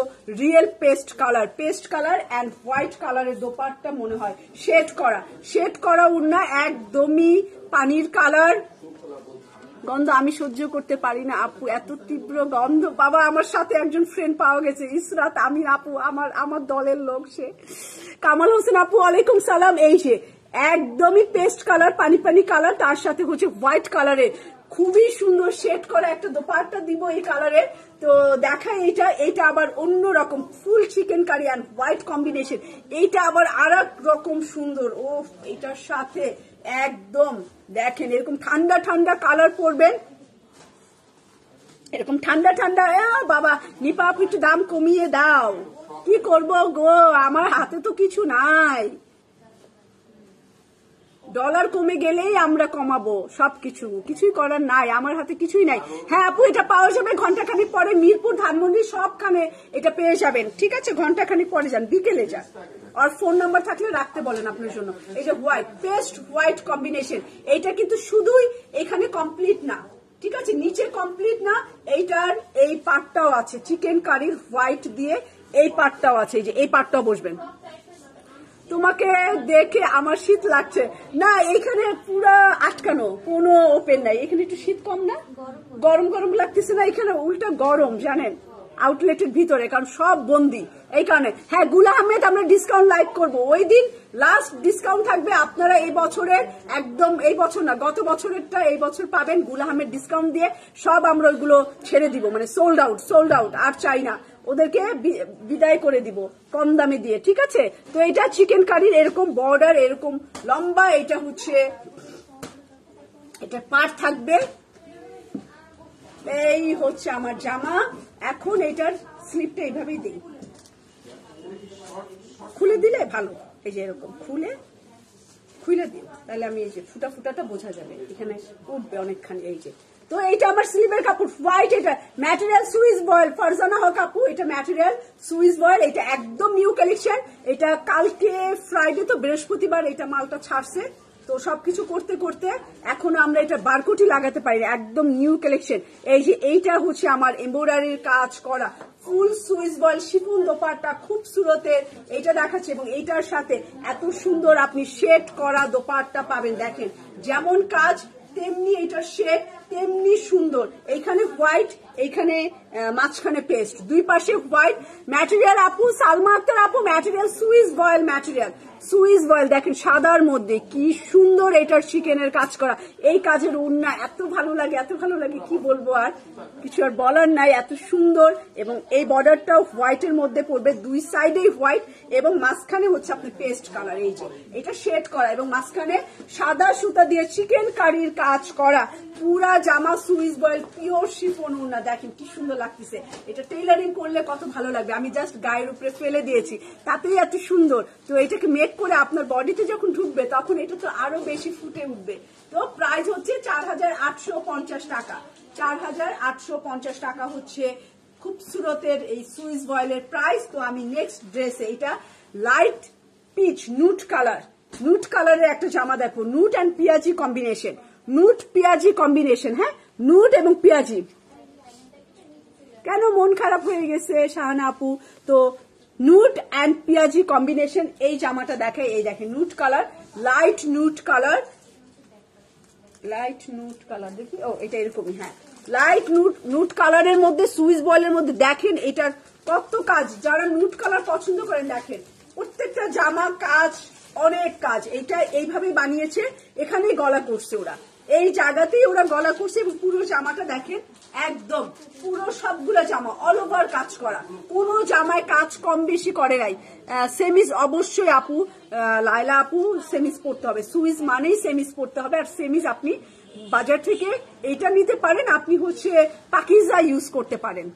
real paste colour paste colour and white কালারের দোপারটা মনে হয়। শেড করা। শেড করা উন্না একদমই পানির কালার গন্ধ আমি সহ্য করতে পারি না, আপু। এত তীব্র গন্ধ। বাবা, আমার সাথে একজন ফ্রেন্ড পাওয়া গেছে, ইসরাত আমির আপু, আমার আমার দলের লোক সে। কামাল হোসেন আপু, ওয়ালাইকুম সালাম। এই সে একদমই পেস্ট কালার পানি পানি কালার তার সাথে হচ্ছে হোয়াইট কালারের খুবই সুন্দর শেড করা একটা দোপাট্টা দিব এই কালারের তো দেখা এটা এটা আবার অন্য রকম full chikankari and white combination এইটা আবার আর রকম সুন্দর। ও এটার সাথে একদম দেখেন এরকম ঠান্ডা ঠান্ডা কালার পরবেন। এরকম ঠান্ডা ঠান্ডা বাবা, নিপা একটু দাম কমিয়ে দাও। কি করব গো? আমার হাতে তো কিছু নাই। ডলার কমে গেলেই আমরা কমাবো সবকিছু। কিছুই করার নাই, আমার হাতে কিছুই নাই। হ্যাঁ আপু, এটা পাওয়া যাবে ঘন্টাখানিক পরে মিরপুর ধানমন্ডি সবখানে এটা পেয়ে যাবেন। ঠিক আছে, ঘন্টাখানিক পরে যান, বিকেলে যান। আর ফোন নাম্বার থাকলে রাখতে বলেন আপনার জন্য। যে হোয়াইট পেস্ট হোয়াইট কম্বিনেশন এইটা কিন্তু শুধুই এখানে কমপ্লিট না। ঠিক আছে, নিচে কমপ্লিট না, এইটার এই পার্টটাও আছে। চিকেন কারির হোয়াইট দিয়ে এই পার্টটাও আছে, এই যে এই পার্টটাও বসবেন। তোমাকে দেখে আমার শীত লাগছে। না এইখানে পুরো আটকানো কোনো ওপেন নাই। এখানে একটু শীত কম না? গরম গরম লাগতেছে না এখানে উল্টা গরম জানেন? আউটলেটের ভিতরে কারণ সব বন্দি। এই কারণে। হ্যাঁ গুলা আহমেদ আমরা ডিসকাউন্ট লাইক করব। ওই দিন লাস্ট ডিসকাউন্ট থাকবে আপনারা এই বছরের একদম এই বছর না গত বছরেরটা এই বছর পাবেনগুলা আহমেদ ডিসকাউন্ট দিয়ে। সব আমরা ওইগুলো ছেড়ে দিব মানে সোল্ড আউট সোল্ড আউট আর চাই না। ওদেরকে বিদায় করে দিব, কম দামে দিয়ে, ঠিক আছে? তো এটা চিকেন কারির এরকম বর্ডার এরকম লম্বা, এটা হচ্ছে, এটা পাট থাকবে। এই হচ্ছে আমার জামা। এখন এটার স্লিপটা এইভাবেই দিই। খুলে দিলে ভালো, এই যে এরকম খুলে খুলে দিও। তাহলে আমি এই যে ফুটা ফুটাটা বোঝা যাবে। এখানে উঠবে অনেকখানি, এই যে। তো এইটা আমার স্লিভের কাপড় হোয়াইট এটা। Material Swiss voile Farzana Haque আপু, এটা ম্যাটেরিয়াল সুইস বয়েল এটা একদম নিউ কালেকশন এটা কালকে ফ্রাইডে তো বৃহস্পতিবার এটা মালটা ছাড়ছে। তো সবকিছু করতে করতে এখন আমরা এটা বারকোটি লাগাতে পারি, একদম নিউ কালেকশন এই যে এইটা হচ্ছে আমার এমব্রয়ডারির কাজ করা। Full Swiss voile chiffon dupatta, খুব সুরতের। এটা দেখাচ্ছে এবং এইটার সাথে এত সুন্দর আপনি শেড করা দোপাট্টা পাবেন, দেখেন। যেমন কাজ তেমনি এটা শেড তেমনি সুন্দর। এখানে হোয়াইট এইখানে মাঝখানে পেস্ট দুই পাশে হোয়াইট ম্যাটেরিয়াল আপু, সালমা আক্তার আপু material Swiss voile material Swiss voile দেখেন, সাদার মধ্যে কি সুন্দর এটার চিকেনের কাজ করা। এই কাজের উন্না এত ভালো লাগে, এত ভালো লাগে, কি বলব আর? কিছু আর বলার নাই, এত সুন্দর। এবং এই বর্ডারটাও হোয়াইটের মধ্যে পড়বে, দুই সাইডেই হোয়াইট এবং মাঝখানে হচ্ছে আপনার পেস্ট কালার এই যে। এটা শেড করা এবং মাঝখানে সাদা সুতা দিয়ে চিকেন কারির কাজ করা। পুরা জামা সুইস বয়েল পিওর শিফন উন্না দেখেন কি সুন্দর লাগতেছে। এটা টেইলারিং করলে কত ভালো লাগবে। আমি জাস্ট গায়ের উপরে ফেলে দিয়েছি। তাতেই এত সুন্দর। তো এটাকে মেক করে আপনার বডিতে যখন ঢুকবে, তখন এটা তো আরও বেশি ফুটে উঠবে। তো প্রাইস হচ্ছে চার হাজার আটশো পঞ্চাশ টাকা। চার হাজার আটশো পঞ্চাশ টাকা হচ্ছে খুব সুরতের এই সুইস বয়েলের প্রাইস তো আমি নেক্সট ড্রেসে এটা light peach nude colour nude কালারের একটা জামা দেখো নুট অ্যান্ড পিয়াজি কম্বিনেশন নুট পিয়াজি কম্বিনেশন হ্যাঁ? নুট এবং পিয়াজি কেন মন খারাপ হয়ে গেছে, শাহানা আপু? তো নুট অ্যান্ড পিয়াজি কম্বিনেশন এই জামাটা দেখে, এই দেখে, nude colour light nude colour light nude colour দেখি? ও, এটা এরকমই হ্যাঁ। লাইট নুট নুট কালারের মধ্যে সুইস বয়েলের মধ্যে দেখেন, এটার কত কাজ। যারা নুট কালার পছন্দ করেন, দেখেন, প্রত্যেকটা জামা কাজ, অনেক কাজ। এটা এইভাবে বানিয়েছে, এখানেই গলা করছে ওরা। এই জায়গাতেই ওরা গলা করছে এবং পুরো জামাটা দেখেন, একদম পুরো সবগুলো জামা অল ওভার কাজ করা। কোনো জামায় কাজ কম বেশি করে নাই। সেমিস অবশ্যই আপু লায়লা আপু সেমিস পড়তে হবে। সুইস মানেই সেমিস পড়তে হবে, আর সেমিস আপনি বাজার থেকে এটা নিতে পারেন, আপনি হচ্ছে পাকিজা ইউজ করতে পারেন।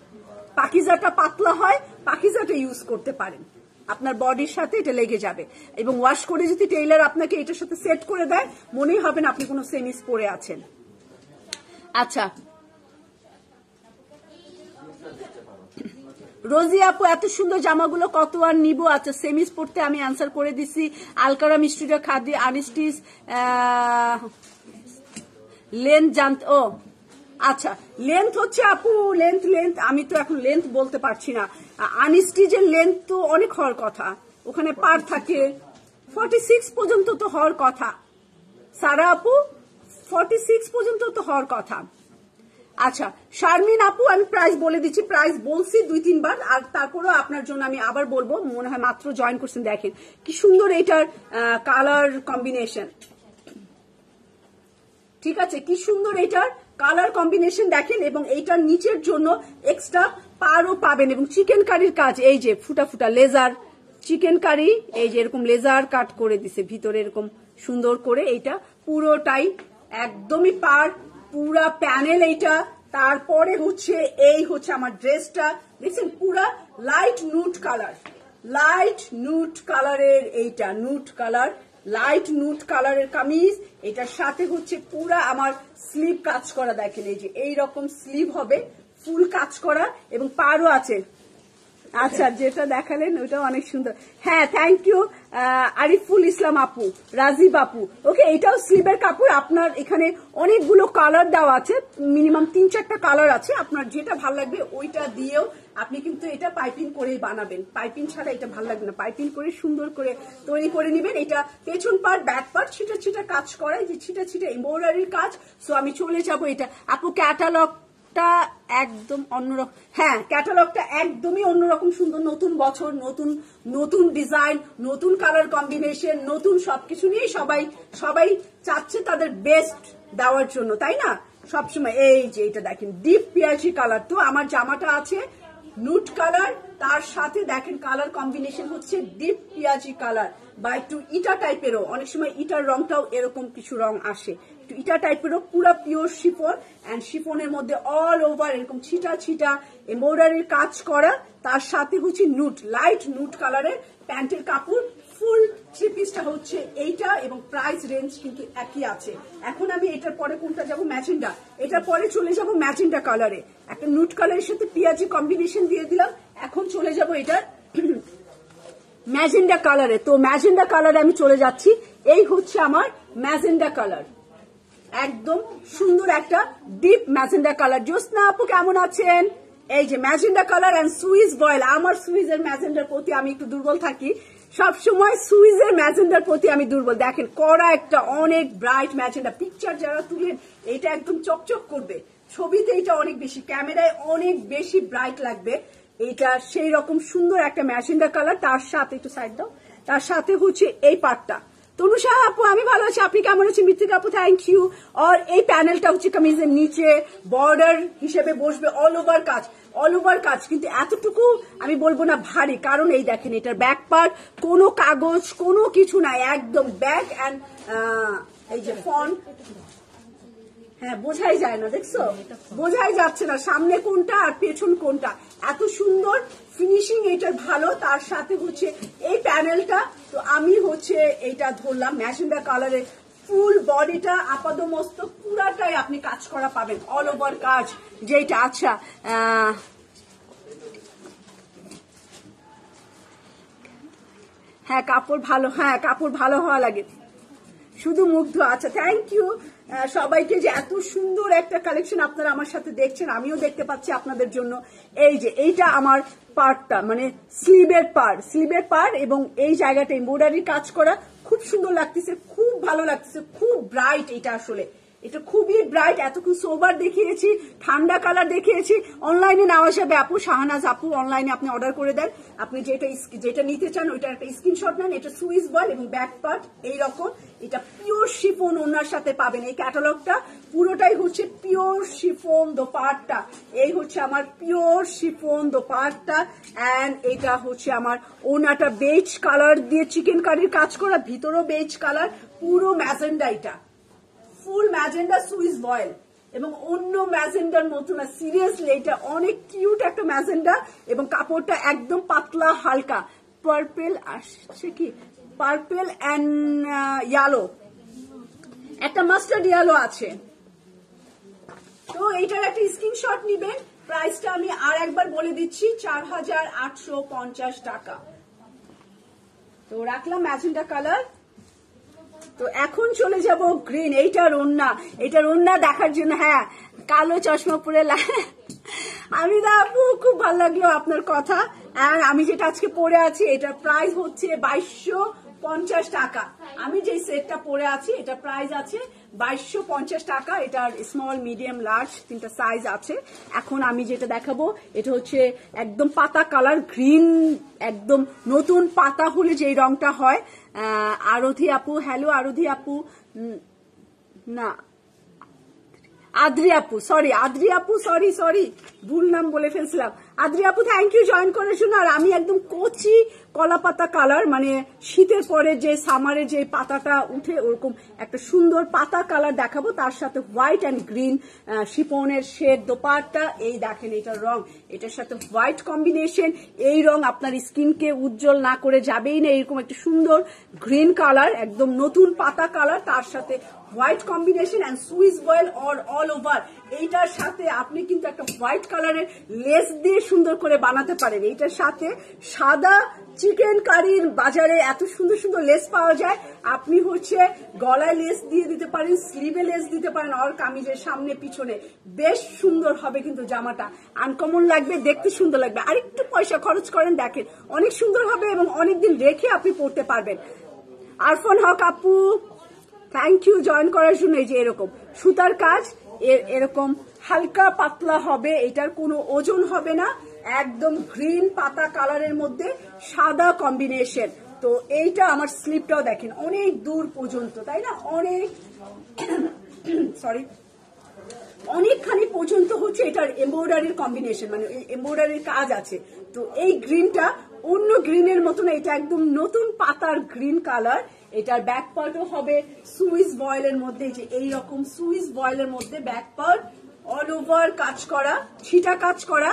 পাকিজাটা পাতলা হয়, পাকিজাটা ইউজ করতে পারেন। আপনার বডির সাথে এটা লেগে যাবে। এবং ওয়াশ করে যদি টেইলার আপনাকে এটার সাথে সেট করে দেয়, মনেই হবে না আপনি কোনো সেমিস পরে আছেন। আচ্ছা। রোজি আপু, এত সুন্দর জামাগুলো কত আর নিব? আচ্ছা সেমিস পড়তে আমি অ্যান্সার করে দিছি। আলকারা মিস্ট্রিটা খাদি আনিস্টিস লেন জানত ও আচ্ছা লেন্থ হচ্ছে আপু লেন্থ লেন্থ আমি তো এখন লেন্থ বলতে পারছি না। আনিস্টিজের লেন্থ তো অনেক হওয়ার কথা, ওখানে পার থাকে। ফর্টি সিক্স পর্যন্ত তো হওয়ার কথা। সারা আপু ফর্টি সিক্স পর্যন্ত তো হওয়ার কথা। আচ্ছা শারমিন আপু, আমি প্রাইস বলে দিচ্ছি প্রাইস বলছি দুই, তিনবার, আর তারপরেও আপনার জন্য আমি আবার বলব, মনে হয় মাত্র জয়েন করছেন, দেখেন। কি সুন্দর এটার কালার কম্বিনেশন ঠিক আছে, কি সুন্দর এটার কালার কম্বিনেশন দেখেন এবং এইটার নিচের জন্য এক্সট্রা পারও পাবেন এবং চিকেন কারির কাজ, এই যে ফুটা ফুটা লেজার চিকেন কারি এই যে এরকম লেজার কাট করে দিছে, ভিতরে এরকম সুন্দর করে এইটা পুরোটাই একদমই পার, পুরা প্যানেল এইটা, তারপরে হচ্ছে এই হচ্ছে আমার ড্রেসটা দেখছেন পুরা light nude colour light nude কালারের এইটা নুট কালার লাইট নুট কালারের কামিজ এটার সাথে হচ্ছে পুরা আমার স্লিভ কাজ করা, দেখেন এই যে এই রকম স্লিভ হবে ফুল কাজ করা, এবং পারও আছে আচ্ছা যেটা দেখালেন ওটা অনেক সুন্দর। হ্যাঁ থ্যাংক ইউ আরিফুল ইসলাম আপু, রাজীব আপু। ওকে এটাও স্লিভের কাপড়, আপনার এখানে অনেকগুলো কালার দেওয়া আছে মিনিমাম তিন চারটা কালার আছে, আপনার যেটা ভালো লাগবে ওইটা দিয়েও আপনি কিন্তু এটা পাইপিং করেই বানাবেন। পাইপিং ছাড়া এটা ভালো লাগবে না। পাইপিং করে সুন্দর করে তৈরি করে নেবেন। এটা পেছন পার ব্যাক পার্ট ছিটা ছিটা কাজ করায় যে ছিটা ছিটা এমব্রয়ডারির কাজ। সো আমি চলে যাব এটা। আপু ক্যাটালগ টা একদম অন্যরকম। হ্যাঁ ক্যাটালগটা একদমই অন্যরকম সুন্দর। নতুন বছর, নতুন নতুন ডিজাইন নতুন কালার কম্বিনেশন নতুন সবকিছু নিয়েই সবাই সবাই চাচ্ছে তাদের বেস্ট দেওয়ার জন্য, তাই না? সবসময়, এই যে এটা দেখেন ডিপ পিয়াজি কালার তো আমার জামাটা আছে নুট কালার তার সাথে দেখেন কালার কম্বিনেশন হচ্ছে ডিপ পিয়াজি কালার বা একটু ইটা টাইপেরও অনেক সময় ইটার রংটাও এরকম কিছু রং আসে। একটু ইটা টাইপেরও পুরো পিওর শিফন অ্যান্ড শিফনের মধ্যে অল ওভার এরকম ছিটা ছিটা এম্বয়ডারির কাজ করা। তার সাথে হচ্ছে নুট লাইট নুট কালারের প্যান্টের কাপড়। ফুল থ্রি পিসটা হচ্ছে এইটা এবং প্রাইস রেঞ্জ কিন্তু একই আছে। এখন আমি এটার পরে কোনটা যাব? ম্যাজেন্ডা। এটার পরে চলে যাব ম্যাজেন্ডা কালারে একটা নুট কালারের সাথে পিয়াজি কম্বিনেশন দিয়ে দিলাম। এখন চলে যাব এটার ম্যাজেন্ডা কালারে তো ম্যাজেন্ডা কালারে আমি চলে যাচ্ছি। এই হচ্ছে আমার ম্যাজেন্ডা কালার একদম সুন্দর একটা ডিপ ম্যাজেন্ডা কালার জ্যোৎস্না আপু কেমন আছেন? এই যে magenta colour and Swiss voile আমার সুইজের ম্যাজেন্ডার প্রতি আমি একটু দুর্বল থাকি। সবসময় সুইজের ম্যাজেন্ডার প্রতি আমি দুর্বল। দেখেন, কড়া একটা অনেক ব্রাইট ম্যাজেন্ডা পিকচার যারা তুলেন, এটা একদম চকচক করবে। ছবিতে এটা অনেক বেশি, ক্যামেরায় অনেক বেশি ব্রাইট লাগবে। এটা সেই রকম সুন্দর একটা ম্যাজেন্ডা কালার তার সাথে একটু সাইড দাও, তার সাথে হচ্ছে এই পার্টটা তনুষা আপু, আমি ভালো আছি, আপনি কেমন আছেন? মৃত্তিকা আপু থ্যাংক ইউ আর এই প্যানেলটা হচ্ছে কামিজের নিচে বর্ডার হিসেবে বসবে অল ওভার কাজ। অল ওভার কাজ, কিন্তু এতটুকু আমি বলব না ভারী, কারণ এই দেখেন এটার ব্যাক পার্ট কোনো কাগজ, কোনো কিছু নাই একদম ব্যাক অ্যান্ড এই যে ফন হ্যাঁ বোঝাই যায় না, দেখছ? বোঝাই যাচ্ছে না, সামনে কোনটা আর পেছন কোনটা। এত সুন্দর ফিনিশিং এটার ভালো, তার সাথে হচ্ছে এই প্যানেলটা তো আমি হচ্ছে এইটা ধরলাম ম্যাজেন্ডা কালারের ফুল বডিটা আপাত মস্ত পুরাটাই আপনি কাজ করা পাবেন অল ওভার কাজ যেটা আচ্ছা হ্যাঁ কাপড় ভালো হ্যাঁ কাপড় ভালো হওয়া লাগে। শুধু মুগ্ধ আচ্ছা থ্যাংক ইউ সবাইকে যে এত সুন্দর একটা কালেকশন আপনারা আমার সাথে দেখছেন, আমিও দেখতে পাচ্ছি আপনাদের জন্য। এই যে, এইটা আমার পার্টটা মানে স্লিভের পার্ট স্লিভের পার্ট এবং এই জায়গাটা এমব্রয়ডারি কাজ করা, খুব সুন্দর লাগতেছে, খুব ভালো লাগতেছে খুব ব্রাইট এটা আসলে। এটা খুবই ব্রাইট এতক্ষণ সোবার দেখিয়েছি, ঠান্ডা কালার দেখিয়েছি। অনলাইনে নেওয়া যাবে আপু, শাহানাজ আপু অনলাইনে আপনি অর্ডার করে দেন। আপনি যেটা যেটা নিতে চান ওইটা একটা স্ক্রিনশট নেন, এটা সুইস বল এবং ব্যাক পার্ট এইরকম এটা পিওর শিফন ওনার সাথে পাবেন। এই ক্যাটালগটা পুরোটাই হচ্ছে পিওর শিফন দোপাট্টা। এই হচ্ছে আমার পিওর শিফন দোপাট্টা অ্যান্ড এটা হচ্ছে আমার ওনাটা বেজ কালার দিয়ে চিকেন কারির কাজ করা, ভিতরও বেজ কালার পুরো ম্যাজেন্ডা এটা। Full magenta Swiss voile. এবং অন্য ম্যাজেন্ডার মতো না, সিরিয়াসলি এটা অনেক কিউট একটা ম্যাজেন্ডা, এবং কাপড়টা একদম পাতলা, হালকা। পার্পেল আসছে কি? পার্পেল অ্যান্ড ইয়ালো একটা মাস্টার্ড ইয়ালো আছে। তো এইটার একটা স্ক্রিনশট নিবেন। প্রাইসটা আমি আর একবার বলে দিচ্ছি, চার হাজার আটশো পঞ্চাশ টাকা। তো রাখলাম ম্যাজেন্ডা কালার তো এখন চলে যাব গ্রিন এইটার ওন্না এইটার ওন্না দেখার জন্য হ্যাঁ কালো চশমা পরে আমি দা আপু, খুব ভালো লাগল আপনার কথা। আমি যেটা আজকে পরে আছি এটার প্রাইস হচ্ছে বাইশশো পঞ্চাশ টাকা। আমি যে সেটটা পরে আছি, এটা প্রাইস আছে বাইশশো পঞ্চাশ টাকা এটার স্মল মিডিয়াম লার্জ তিনটা সাইজ আছে। এখন আমি যেটা দেখাবো, এটা হচ্ছে একদম পাতা কালার গ্রিন একদম নতুন পাতা হলে যেই রংটা হয়। আরধি আপু হ্যালো আরধি আপু। না, আদ্রি আপু সরি আদ্রি আপু সরি সরি ভুল নাম বলে ফেলছিলাম। আদ্রি আপু থ্যাংক ইউ জয়েন করার জন্য আর আমি একদম কচি কলা পাতা কালার মানে শীতের পরে যে সামারে যে পাতাটা উঠে, ওরকম একটা সুন্দর পাতা কালার দেখাবো। তার সাথে হোয়াইট অ্যান্ড গ্রিন শিপনের শেড দোপাট্টা, এই দেখেন এটার রং। এটার সাথে হোয়াইট কম্বিনেশন এই রং আপনার স্কিনকে উজ্জ্বল না করে যাবেই না। এরকম একটা সুন্দর গ্রিন কালার একদম নতুন পাতা কালার তার সাথে white combination and Swiss voile or all over এইটার সাথে আপনি কিন্তু একটা হোয়াইট কালারের লেস দিয়ে সুন্দর করে বানাতে পারেন। এইটার সাথে সাদা চিকেন কারির বাজারে এত সুন্দর সুন্দর লেস পাওয়া যায়। আপনি হচ্ছে গলায় লেস দিয়ে দিতে পারেন, স্লিভে লেস দিতে পারেন, আর কামিজের সামনে, পিছনে। বেশ সুন্দর হবে কিন্তু জামাটা। আনকমন লাগবে, দেখতে সুন্দর লাগবে। আর একটু পয়সা খরচ করেন, দেখেন। অনেক সুন্দর হবে এবং অনেকদিন রেখে আপনি পড়তে পারবেন। আরফন হক আপু থ্যাংক ইউ জয়েন করার জন্য এই যে এরকম। সুতার কাজ এরকম হালকা পাতলা হবে, এটার কোনো ওজন হবে না, একদম গ্রিন পাতা কালারের মধ্যে সাদা কম্বিনেশন তো এইটা আমার স্লিপটাও দেখেন, অনেক দূর পর্যন্ত, তাই না? অনেক সরি অনেকখানি পর্যন্ত হচ্ছে এটার এমব্রয়ডারির কম্বিনেশন মানে এমব্রয়ডারির কাজ আছে। তো এই গ্রিনটা অন্য গ্রিনের মতন, এটা একদম নতুন পাতার গ্রিন কালার। এটার ব্যাক পার্টও হবে সুইস বয়েলের মধ্যে যে এই রকম সুইস বয়েলের মধ্যে ব্যাক পার্ট অল ওভার কাজ করা, ছিটা কাজ করা।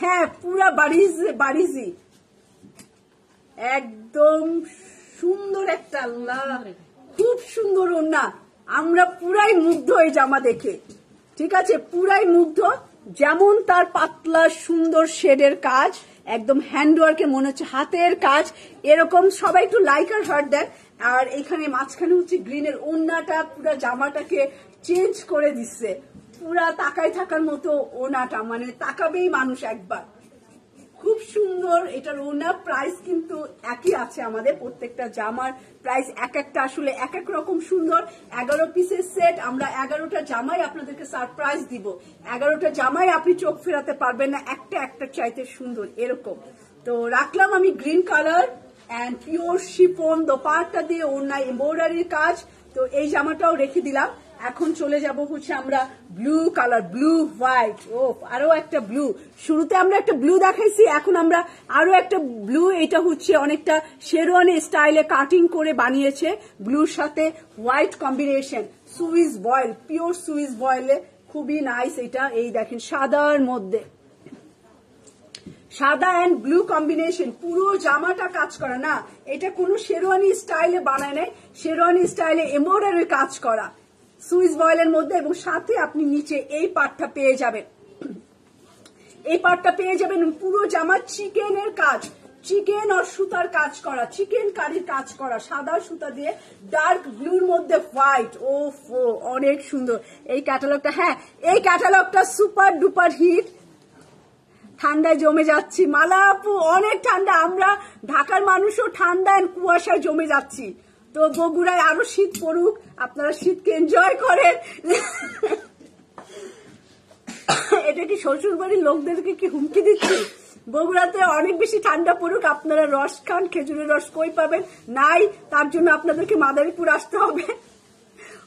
হ্যাঁ পুরা বাড়িজ বাড়িজি একদম সুন্দর একটা খুব সুন্দর ওনা আমরা পুরাই মুগ্ধ এই জামা দেখে। ঠিক আছে? পুরাই মুগ্ধ। যেমন তার পাতলা, সুন্দর শেডের কাজ, একদম হ্যান্ডওয়ার্কে মনে হচ্ছে হাতের কাজ, এরকম সবাই একটু লাইক আর হার্ট দেন। আর এখানে মাঝখানে হচ্ছে গ্রিনের ওনাটা পুরো জামাটাকে চেঞ্জ করে দিচ্ছে। পুরা তাকায় থাকার মতো ওনাটা মানে তাকাবেই মানুষ একবার। খুব সুন্দর, এটার ওনার প্রাইস কিন্তু একই আছে আমাদের প্রত্যেকটা জামার প্রাইস এক একটা আসলে এক এক রকম সুন্দর। এগারো পিসের সেট আমরা এগারোটা জামাই আপনাদেরকে সারপ্রাইজ দিব। এগারোটা জামাই আপনি চোখ ফেরাতে পারবেন না, একটা একটা চাইতে সুন্দর, এরকম। তো রাখলাম আমি green colour and pure chiffon dupatta দিয়ে ওনায় এম্ব্রয়ডারির কাজ। তো এই জামাটাও রেখে দিলাম। এখন চলে যাব হচ্ছে আমরা ব্লু কালার ব্লু হোয়াইট ও আরও একটা ব্লু শুরুতে আমরা একটা ব্লু দেখাইছি, এখন আমরা আরও একটা ব্লু এটা হচ্ছে অনেকটা শেরওয়ানি স্টাইলে কাটিং করে বানিয়েছে ব্লুর সাথে white combination Swiss voile pure Swiss বয়েলে খুবই নাইস এটা, এই দেখেন, সাদার মধ্যে। সাদা অ্যান্ড ব্লু কম্বিনেশন পুরো জামাটা কাজ করা, না, এটা কোনো শেরওয়ানি স্টাইলে বানায় নাই শেরওয়ানি স্টাইলে এমব্রয়ডারি কাজ করা। সুইস বয়েলের মধ্যে এবং সাথে আপনি নিচে এই পাটটা পেয়ে যাবেন। এই পাটটা পেয়ে যাবেন পুরো জামা, চিকেনের কাজ। চিকেন আর সুতার কাজ করা, চিকেন কারির কাজ করা, সাদা সুতা দিয়ে ডার্ক ব্লুর মধ্যে হোয়াইট। ও ফো অনেক সুন্দর। এই ক্যাটালগটা হ্যাঁ এই ক্যাটালগটা সুপার ডুপার হিট। ঠান্ডায় জমে যাচ্ছি। মালা আপু অনেক ঠান্ডা। আমরা ঢাকার মানুষও ঠান্ডা কুয়াশায় জমে যাচ্ছি। তো বগুড়ায় আরও শীত পড়ুক, আপনারা শীতকে এনজয় করেন। এটা কি শ্বশুর বাড়ির লোকদেরকে কি হুমকি দিচ্ছি? বগুড়াতে অনেক বেশি ঠান্ডা পড়ুক, আপনারা রস খান, খেজুরের রস কই পাবেন? নাই, তার জন্য আপনাদেরকে মাদারীপুর আসতে হবে।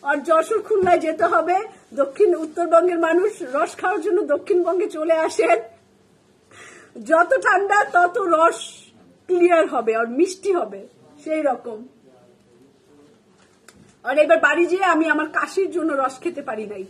আর যশোর খুলনায় যেতে হবে। দক্ষিণ, উত্তরবঙ্গের মানুষ রস খাওয়ার জন্য দক্ষিণবঙ্গে চলে আসেন। যত ঠান্ডা, তত রস ক্লিয়ার হবে, আর মিষ্টি হবে, সেই রকম। আর এবার বাড়ি যেয়ে আমি আমার কাশির জন্য রস খেতে পারি নাই।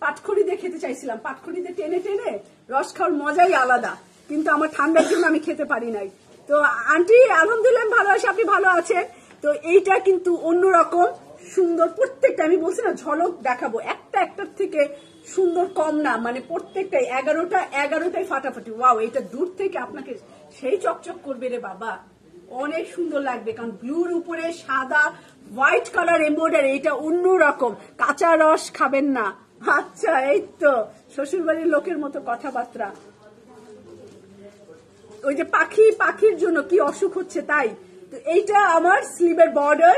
পাটখড়িতে খেতে চাইছিলাম। পাটখড়িতে টেনে টেনে রস খাওয়ার মজাই আলাদা। কিন্তু আমার ঠান্ডার জন্য আমি খেতে পারি নাই। তো আন্টি, আলহামদুলিল্লাহ ভালো আছি, আপনি ভালো আছেন? তো এইটা কিন্তু অন্যরকম সুন্দর। প্রত্যেকটা আমি বলছি না, ঝলক দেখাবো। একটা একটার থেকে সুন্দর কম না। মানে প্রত্যেকটাই এগারোটা, এগারোটাই ফাটাফাটি। ওয়াও এটা দূর থেকে আপনাকে সেই চকচক করবে রে বাবা। অনেক সুন্দর লাগবে, কারণ ব্লুর উপরে সাদা হোয়াইট কালার এম্বয়ডারি এটা অন্য রকম। কাঁচা রস খাবেন না। আচ্ছা এই তো। শ্বশুরবাড়ির লোকের মতো কথাবার্তা। ওই যে পাখি, পাখির জন্য কি অসুখ হচ্ছে তাই? তো এইটা আমার স্লিভের বর্ডার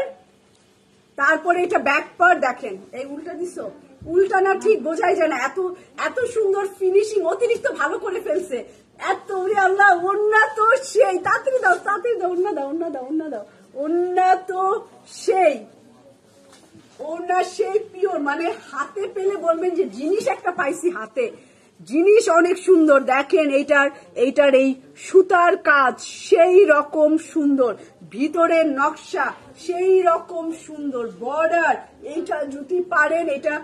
তারপরে এটা ব্যাক পার দেখেন। এই উল্টা দিছো? উল্টা না ঠিক বোঝাই যায় না। এত এত সুন্দর ফিনিশিং অতিরিক্ত ভালো করে ফেলছে। এত আল্লাহ অন্যা তো সেই। তাড়াতাড়ি দাও তাড়াতাড়ি দাও অন্য দাও অন্য দাও অন্য দাও। অন্য তো সেই, ওনা সেই পিওর মানে হাতে পেলে বলবেন যে জিনিস একটা পাইছি হাতে। জিনিস অনেক সুন্দর, দেখেন এইটার এইটার এই সুতার কাজ সেই রকম সুন্দর। ভিতরের নকশা সেই রকম সুন্দর বর্ডার এইটা যদি পারেন, এটা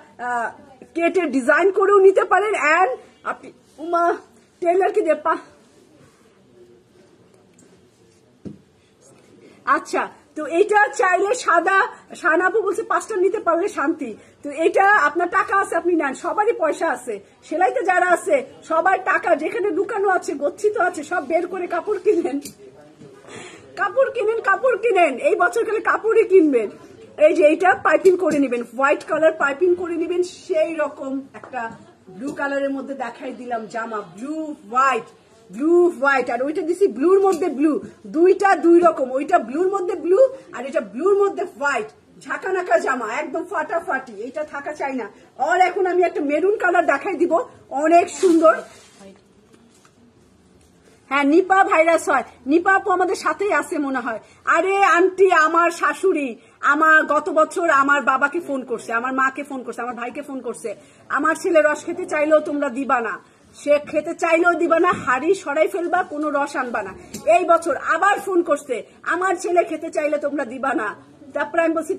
কেটে ডিজাইন করেও নিতে পারেন। অ্যান্ড আপনি, উমা টেলারকে দিয়ে আচ্ছা তো এটা চাইলে সাদা সানাপু বলছে পাঁচটা নিতে পারলে শান্তি। তো এটা আপনার টাকা আছে, আপনি নেন। সবারই পয়সা আছে। সেলাইতে যারা আছে, সবার টাকা যেখানে লুকানো আছে, গচ্ছিত আছে, সব বের করে কাপড় কিনেন। কাপড় কিনেন কাপড় কিনেন। এই বছর খালি কাপড়ই কিনবেন। এই যে এইটা পাইপিং করে নেবেন। হোয়াইট কালার পাইপিং করে নেবেন। সেই রকম একটা ব্লু কালারের মধ্যে দেখাই দিলাম জামা। Blue, white. ব্লু হোয়াইট আর ওইটা দিছি ব্লুর মধ্যে ব্লু দুইটা দুই রকম, ওইটা ব্লুর মধ্যে ব্লু আর এটা ব্লুর মধ্যে হোয়াইট ঝাঁকানাকা জামা, একদম ফাটাফাটি এটা থাকা চাই না। আর এখন আমি একটা মেরুন কালার দেখাই দিব, অনেক সুন্দর। হ্যাঁ নিপা ভাইরাস হয়। নিপা আপু আমাদের সাথেই আছে মনে হয়। আরে আন্টি, আমার শাশুড়ি আমার গত বছর আমার বাবাকে ফোন করছে, আমার মাকে ফোন করছে, আমার ভাইকে ফোন করছে। আমার ছেলে রস খেতে চাইলেও তোমরা দিবা না। সে খেতে চাইলেও দিবা না, হাড়ি সরাই ফেলবা, কোনো রস আনবা না। এই বছর আবার ফোন করছে, আমার ছেলে খেতে চাইলে তোমরা দিবা না। তারপরে আমি বলছি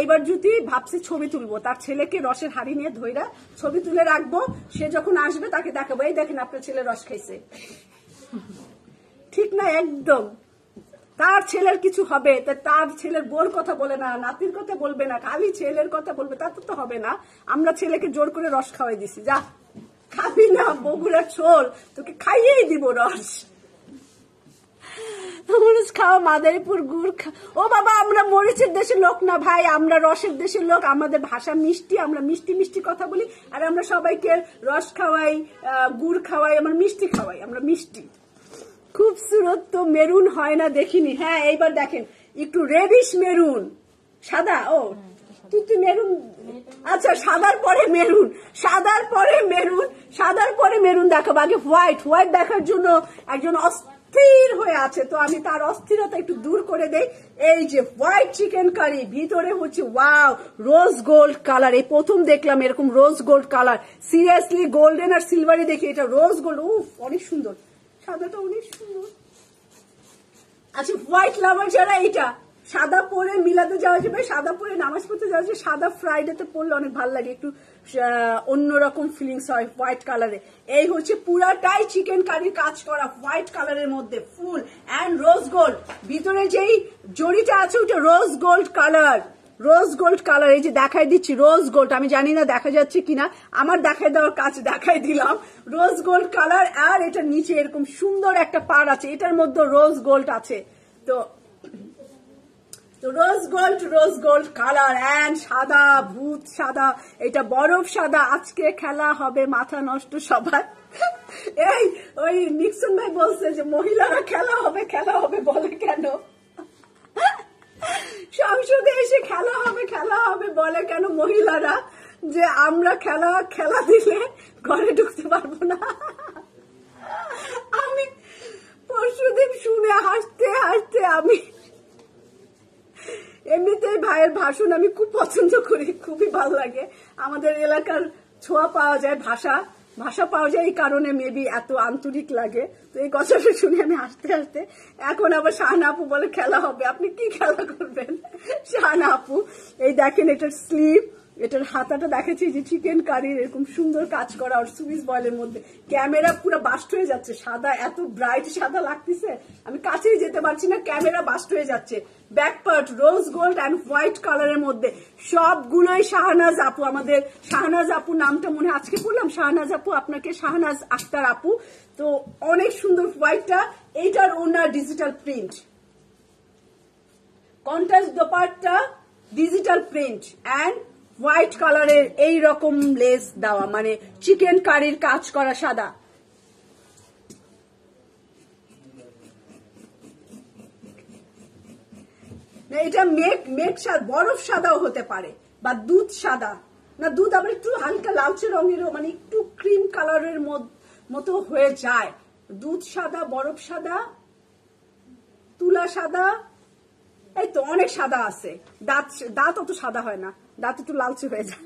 এইবার যদি ভাবছি ছবি তুলবো, তার ছেলেকে রসের হাড়ি নিয়ে ধইরা ছবি তুলে রাখব, সে যখন আসবে তাকে দেখাবো, এই দেখেন আপনার ছেলে রস খাইছে। ঠিক না, একদম। তার ছেলের কিছু হবে তার ছেলের বোর কথা বলে না, নাতির কথা বলবে না, খালি ছেলের কথা বলবে তা তো হবে না। আমরা ছেলেকে জোর করে রস খাওয়াই দিছি, যা। খাবি না, বগুড়া ছোল তোকে খাইয়েই দিব রস। মরিচ খাওয়া মাদারীপুর গুড় ও বাবা, আমরা মরিচের দেশের লোক না ভাই, আমরা রসের দেশের লোক, আমাদের ভাষা মিষ্টি, আমরা মিষ্টি মিষ্টি কথা বলি, আর আমরা সবাইকে রস খাওয়াই গুড় খাওয়াই, আমরা মিষ্টি খাওয়াই, আমরা মিষ্টি। খুবসুরত তো মেরুন হয় না দেখিনি। হ্যাঁ এইবার দেখেন, একটু রেডিশ মেরুন, সাদা, ও। তুই তুই মেরুন? আচ্ছা সাদার পরে মেরুন। সাদার পরে মেরুন। সাদার পরে মেরুন দেখাবো। আগে হোয়াইট। হোয়াইট দেখার জন্য একজন অস্থির হয়ে আছে। তো আমি তার অস্থিরতা একটু দূর করে দেই। এই যে হোয়াইট চিকেন কারি, ভিতরে হচ্ছে ওয়াও, রোজ গোল্ড কালার। এই প্রথম দেখলাম এরকম rose gold colour. Seriously golden আর সিলভারি দেখি। এটা রোজ গোল্ড। উফ, অনেক সুন্দর। সাদাটা অনেক সুন্দর। আচ্ছা হোয়াইট লাভার যারা এইটা সাদা পরে মিলাতে যাওয়া যাবে, সাদা পরে নামাজ পড়তে যাওয়া যাবে, সাদা ফ্রাইডেতে পড়লে অনেক ভালো লাগে, একটু অন্যরকম ফিলিংস হয় হোয়াইট কালারে এই হচ্ছে পুরাটাই চিকেন কারির কাজ করা হোয়াইট কালারের মধ্যে, ফুল অ্যান্ড রোজ গোল্ড ভিতরে যেই জড়িটা আছে, ওটা rose gold colour rose gold colour এই যে দেখাই দিচ্ছি রোজ গোল্ড আমি জানি না দেখা যাচ্ছে কিনা, আমার দেখাই দেওয়ার কাজ দেখাই দিলাম। রোজ গোল্ড কালার আর এটার নিচে এরকম সুন্দর একটা পার আছে, এটার মধ্যে রোজ গোল্ড আছে। তো rose gold rose gold colour and সাদা, ভূত সাদা, এটা বরফ সাদা, আজকে খেলা হবে, মাথা নষ্ট সবার। এই, ওই নিক্সন ভাই বলছে যে, মহিলারা খেলা হবে খেলা হবে বলে কেন? সংসদে এসে খেলা হবে খেলা হবে বলে কেন মহিলারা? যে আমরা খেলা খেলা দিলে ঘরে ঢুকতে পারব না। আমি পরশুদিন শুনে হাসতে হাসতে আমি ভাইয়ের ভাষণ আমি খুব পছন্দ করি, খুবই ভালো লাগে। আমাদের এলাকার ছোঁয়া পাওয়া যায় ভাষা ভাষা পাওয়া যায় এই কারণে মেবি এত আন্তরিক লাগে। তো এই কথাটা শুনে আমি হাসতে হাসতে, এখন আবার শাহানা আপু বলে খেলা হবে। আপনি কি খেলা করবেন? শাহানা আপু, এই দেখেন এটার স্লিপ এটার হাতাটা দেখেছি যে চিকেন কারির এরকম সুন্দর কাজ করা আর সুইস বয়েলের মধ্যে। ক্যামেরা পুরো বাস্ট হয়ে যাচ্ছে। সাদা, এত ব্রাইট সাদা লাগতেছে। আমি কাছেই যেতে পারছি না, ক্যামেরা বাস্ট হয়ে যাচ্ছে। Back part rose gold and white কালারের মধ্যে। সবগুলোই শাহনাজ আপু আমাদের। শাহনাজ আপু নামটা মনে আজকে বললাম। শাহনাজ আপু আপনাকে, শাহনাজ আক্তার আপু। তো অনেক সুন্দর হোয়াইটটা এইটার ওনার digital print contrast dupatta digital print and white কালারের এই রকম লেস দেওয়া মানে চিকেন কারির কাজ করা সাদা। না, এটা মেঘ মেঘ বরফ সাদাও হতে পারে, বা দুধ সাদা। না, দুধ আবার একটু হালকা লালচে রঙেরও মানে একটু ক্রিম কালারের মতো হয়ে যায়। দুধ সাদা, বরফ সাদা, তুলা সাদা, এই তো অনেক সাদা আছে। দাঁত দাঁত অত সাদা হয় না। দাঁত একটু লালচে হয়ে যায়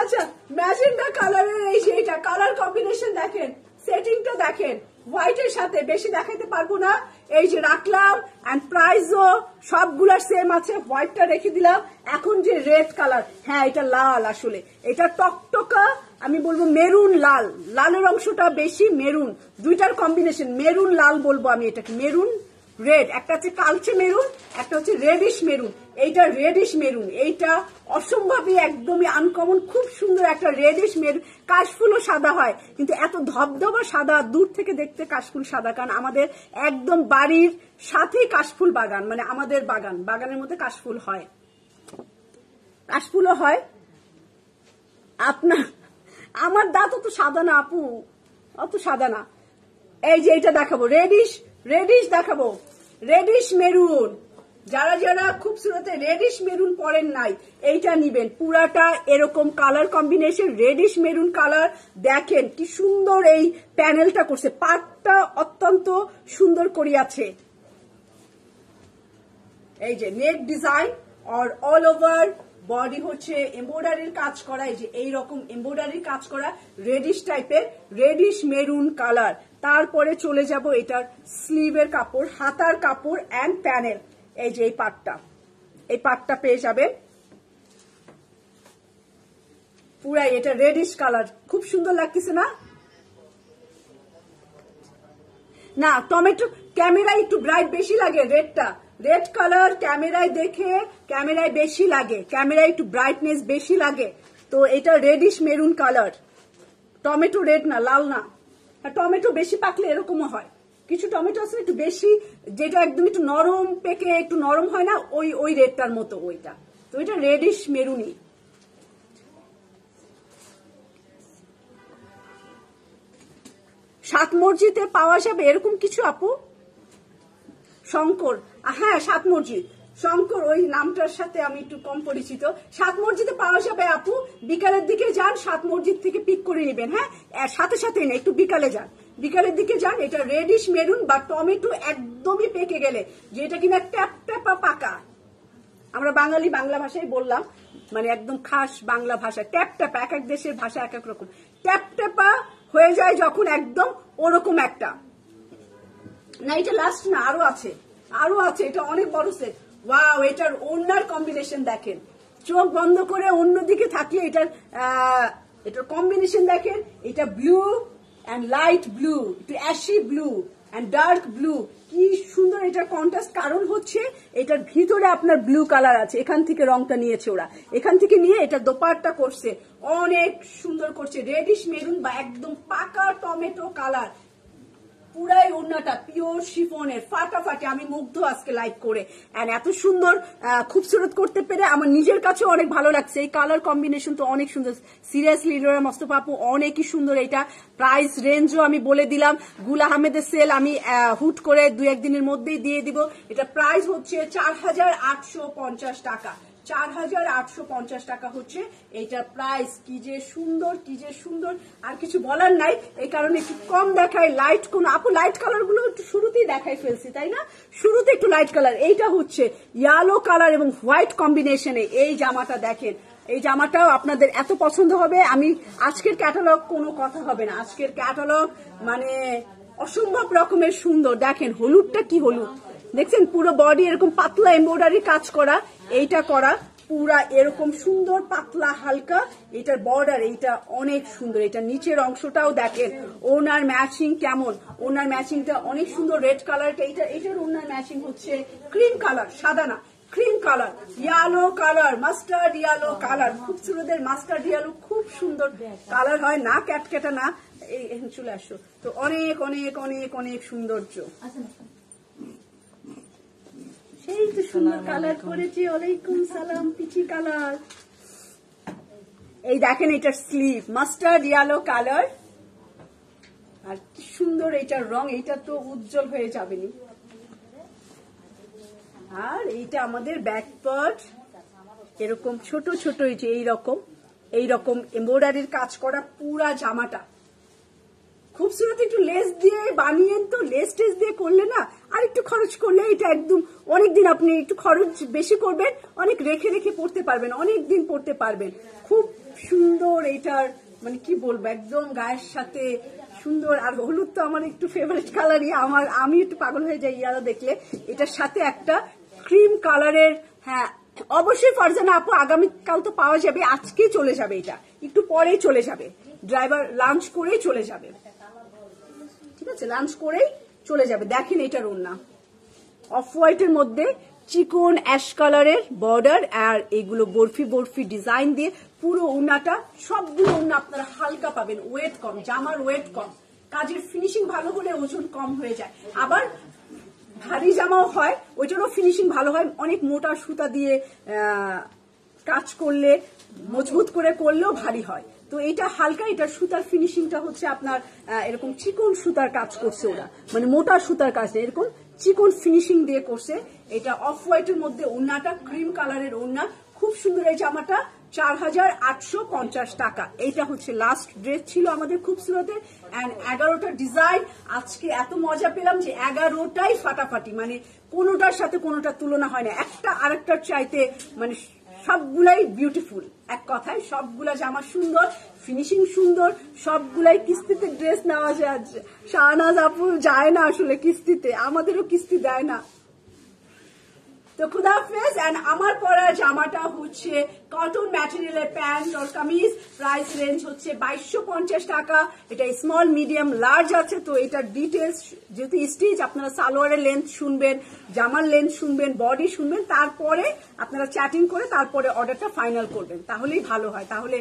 আচ্ছা ম্যাজেন্ডা কালারের এই সেইটা কালার কম্বিনেশন দেখেন, সেটিংটা দেখেন, হোয়াইটের সাথে বেশি দেখাইতে পারব না। এই যে রাখলাম অ্যান্ড প্রাইসও সবগুলার সেম আছে, হোয়াইটটা রেখে দিলাম। এখন যে রেড কালার হ্যাঁ এটা লাল আসলে। এটা টকটকা, আমি বলব মেরুন লাল। লালের অংশটা বেশি মেরুন। দুইটার কম্বিনেশন মেরুন, লাল বলব আমি এটাকে। মেরুন রেড একটা হচ্ছে কালচে মেরুন, একটা হচ্ছে রেডিশ মেরুন। এইটা রেডিশ মেরুন। এইটা অসম্ভবই একদমই আনকমন খুব সুন্দর একটা রেডিশ মেরুন। কাশফুলও সাদা হয়, কিন্তু এত ধবধবা সাদা, দূর থেকে দেখতে কাশফুল সাদা, কারণ আমাদের একদম বাড়ির সাথেই কাশফুল বাগান মানে আমাদের বাগান, বাগানের মধ্যে কাশফুল হয়। কাশফুলও হয়। আপনার, আমার দাঁত অত সাদা না আপু, অত সাদা না। এই যে এটা দেখাবো রেডিশ রেডিশ দেখাবো। রেডিশ মেরুন যারা যারা খুব সুরতে রেডিশ মেরুন পরেন নাই, এইটা নিবেন। পুরাটা এরকম colour combination reddish maroon colour দেখেন কি সুন্দর এই প্যানেলটা করছে। পাটটা অত্যন্ত সুন্দর করিয়াছে। এই যে নেট ডিজাইন আর অল ওভার বডি হচ্ছে এমব্রয়ডারির কাজ করা, এই যে এই রকম এমব্রয়ডারির কাজ করা রেডিশ টাইপের রেডিশ মেরুন কালার তারপরে চলে যাব এটার স্লিভের কাপড়, হাতার কাপড় অ্যান্ড প্যানেল এই যে এই পাটটা এই পাটটা পেয়ে যাবেন। পুরাই এটা রেডিশ কালার খুব সুন্দর লাগতেছে না? না, টমেটো, ক্যামেরায় একটু ব্রাইট বেশি লাগে রেডটা রেড কালার ক্যামেরায় দেখে ক্যামেরায় বেশি লাগে। ক্যামেরায় একটু ব্রাইটনেস বেশি লাগে। তো এটা reddish maroon colour tomato red না, লাল না। টমেটো বেশি পাকলে এরকমও হয়। কিছু টমেটো আছে একটু বেশি, যেটা একদম একটু নরম পেকে, একটু নরম হয় না, ওই ওই রেডটার মতো ওইটা। তো এটা রেডিশ মেরুনি সাত মসজিদে পাওয়া যাবে এরকম কিছু আপু? শঙ্কর হ্যাঁ সাত মসজিদ। শঙ্কর, ওই নামটার সাথে আমি একটু কম পরিচিত। সাত মসজিদে পাওয়া যাবে আপু, বিকালের দিকে যান, সাত মসজিদ থেকে পিক করে নেবেন হ্যাঁ? সাথে সাথে না, একটু বিকালে যান। বিকালের দিকে যান, এটা রেডিশ মেরুন বা টমেটো একদমই পেকে গেলে, যেটা কিনা ট্যাপ, ট্যাপা পাকা। আমরা বাঙালি বাংলা ভাষায় বললাম মানে একদম খাস বাংলা ভাষা, ট্যাপ ট্যাপ, এক এক দেশের ভাষা এক এক রকম। ট্যাপ, ট্যাপা হয়ে যায় যখন একদম ওরকম একটা। না, এটা লাস্ট না, আরও আছে। আরও আছে, এটা অনেক বড় সেট ওয়াও এটার ওনার কম্বিনেশন দেখেন। চোখ বন্ধ করে অন্যদিকে থাকলে এটার এটার কম্বিনেশন দেখেন। এটা ব্লু অ্যান্ড লাইট ব্লু একটু ashy blue and dark blue কি সুন্দর এটার কন্ট্রাস্ট কারণ হচ্ছে, এটার ভিতরে আপনার ব্লু কালার আছে। এখান থেকে রংটা নিয়েছে ওরা। এখান থেকে নিয়ে এটা দোপারটা করছে। অনেক সুন্দর করছে। রেডিশ মেরুন বা একদম পাকা টমেটো কালার পুরাই ওড়নাটা পিওর শিফনের, ফাটাফাটি। আমি মুগ্ধ আজকে লাইক করে। এন্ড এত সুন্দর খুবসুরত করতে পেরে আমার নিজের কাছেও অনেক ভালো লাগছে। এই কালার কম্বিনেশন তো অনেক সুন্দর। সিরিয়াসলি লোরা মস্তফা আপু অনেকই সুন্দর এটা। প্রাইস রেঞ্জও আমি বলে দিলাম। গুল আহমেদের সেল আমি হুট করে দু একদিনের মধ্যেই দিয়ে দিব। এটা প্রাইস হচ্ছে চার হাজার আটশো পঞ্চাশ টাকা। চার হাজার আটশো পঞ্চাশ টাকা হচ্ছে এইটার প্রাইস কি যে সুন্দর, কি যে সুন্দর। আর কিছু বলার নাই, এই কারণে একটু কম দেখায়। লাইট কোন আপু লাইট কালারগুলো একটু শুরুতেই দেখাই ফেলছি, তাই না? শুরুতে একটু লাইট কালার এইটা হচ্ছে ইয়েলো কালার এবং হোয়াইট কম্বিনেশনে এই জামাটা দেখেন। এই জামাটাও আপনাদের এত পছন্দ হবে, আমি আজকের ক্যাটালগ কোনো কথা হবে না। আজকের ক্যাটালগ মানে অসম্ভব রকমের সুন্দর। দেখেন, হলুদটা কি হলুদ? দেখছেন, পুরো বডি এরকম পাতলা এমব্রয়ডারি কাজ করা। এইটা করা পুরা এরকম সুন্দর, পাতলা, হালকা। এটার বর্ডার এইটা অনেক সুন্দর। এটা নিচের অংশটাও দেখেন, ওনার ম্যাচিং কেমন? ওনার ম্যাচিংটা অনেক সুন্দর রেড কালারটা এটা এটার ওনার ম্যাচিং হচ্ছে ক্রিম কালার সাদা না cream colour yellow colour mustard yellow colour খুব সুন্দর মাস্টার্ড ইয়ালো খুব সুন্দর। কালার হয় না ক্যাটকেটা না। এই চলে আসো। তো অনেক অনেক অনেক অনেক সৌন্দর্য। সেই তো সুন্দর কালার করেছি ওয়ালাইকুম সালাম পিচি কালার। এই দেখেন এটার স্লিভ মাস্টার্ড ইয়েলো কালার আর কি সুন্দর এটার রং এটা তো উজ্জ্বল হয়ে যাবেনি আর এইটা আমাদের ব্যাক পার্ট এরকম ছোট ছোট এই যে এইরকম এইরকম এমব্রয়ডারির কাজ করা পুরা জামাটা। খুবসুরত একটু লেস দিয়ে বানিয়েন তো লেস টেস দিয়ে করলে না আর একটু খরচ করলে এটা একদম অনেকদিন আপনি একটু খরচ বেশি করবেন, অনেক রেখে রেখে পড়তে পারবেন অনেক দিন পড়তে পারবেন। খুব সুন্দর এটার মানে কি বলব, একদম গায়ের সাথে সুন্দর। আর হলুদ তো আমার একটু ফেভারিট কালারই আমার, আমি একটু পাগল হয়ে যাই ইয়ারা দেখলে। এটার সাথে একটা ক্রিম কালারের হ্যাঁ অবশ্যই ফারজানা আপু আগামীকাল তো পাওয়া যাবে, আজকেই চলে যাবে এটা। একটু পরেই চলে যাবে। ড্রাইভার লাঞ্চ করেই চলে যাবে। ঠিক আছে? লাঞ্চ করেই চলে যাবে। দেখেন এটার ওড়না। অফ হোয়াইটের মধ্যে চিকন অ্যাশ কালারের বর্ডার আর এগুলো বরফি বরফি ডিজাইন দিয়ে পুরো ওড়নাটা, সবগুলো ওড়না আপনারা হালকা পাবেন। ওয়েট কম, জামার ওয়েট কম। কাজের ফিনিশিং ভালো হলে ওজন কম হয়ে যায়। আবার ভারী জামাও হয় ওই ওইটারও ফিনিশিং ভালো হয়। অনেক মোটা সুতা দিয়ে কাজ করলে, মজবুত করে করলেও ভারী হয়। তো এটা হালকা এটার সুতার ফিনিশিংটা হচ্ছে আপনার এরকম চিকন সুতার কাজ করছে ওরা। মানে মোটা সুতার কাজ এরকম চিকন ফিনিশিং দিয়ে করছে। এটা অফ হোয়াইটের মধ্যে ওড়নাটা ক্রিম কালারের ওড়না। খুব সুন্দর এই জামাটা, চার হাজার আটশো পঞ্চাশ টাকা। এইটা হচ্ছে লাস্ট ড্রেস ছিল আমাদের খুব খুবসুরতের অ্যান্ড এগারোটা ডিজাইন আজকে এত মজা পেলাম যে এগারোটাই ফাটাফাটি। মানে কোনোটার সাথে কোনোটা তুলনা হয় না। একটা আরেকটার চাইতে মানে সবগুলাই বিউটিফুল এক কথায় সবগুলা জামা সুন্দর ফিনিশিং সুন্দর, সবগুলাই কিস্তিতে ড্রেস নেওয়া যায় শাহনাজ আপু যায় না আসলে কিস্তিতে, আমাদেরও কিস্তি দেয় না। তো খুদাফেজ এন্ড আমার পরা জামাটা হচ্ছে কটন ম্যাটেরিয়ালের প্যান্ট আর কামিজ প্রাইস রেঞ্জ হচ্ছে বাইশশো পঞ্চাশ টাকা। এটা স্মল মিডিয়াম লার্জ আছে, তো এটার ডিটেলস যেহেতু স্টিচ আপনারা সালোয়ারের লেন্থ শুনবেন, জামার লেন্থ শুনবেন বডি শুনবেন, তারপরে আপনারা চ্যাটিং করে তারপরে অর্ডারটা ফাইনাল করবেন, তাহলেই ভালো হয়। তাহলে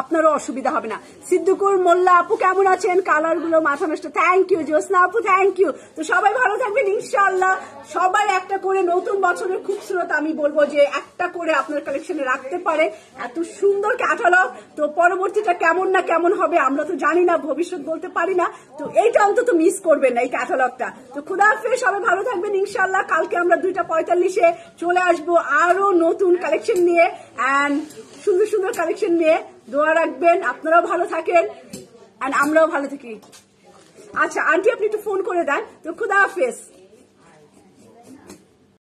আপনারও অসুবিধা হবে না। সিদ্দিকুর, মোল্লা আপু কেমন আছেন? কালারগুলো মাথা নষ্ট। থ্যাংক ইউ জ্যোৎস্না আপু থ্যাংক ইউ তো সবাই ভালো থাকবেন ইনশাল্লাহ সবাই একটা করে নতুন বছরের খুবসুরত আমি বলব যে একটা করে আপনার কালেকশনে রাখতে পারে। এত সুন্দর ক্যাটালগ তো পরবর্তীটা কেমন না কেমন হবে আমরা তো জানি না, ভবিষ্যৎ বলতে পারি না। তো এইটা অন্তত মিস করবেন না এই ক্যাটালগটা তো খুদা হাফেজ, সবাই ভালো থাকবেন ইনশাল্লাহ কালকে আমরা দুইটা পঁয়তাল্লিশে চলে আসব আরও নতুন কালেকশন নিয়ে। অ্যান্ড সুন্দর সুন্দর কালেকশন নিয়ে। দোয়া রাখবেন, আপনারাও ভালো থাকেন অ্যান্ড আমরাও ভালো থাকি। আচ্ছা আন্টি, আপনি একটু ফোন করে দেন। তো খুদা হাফেজ।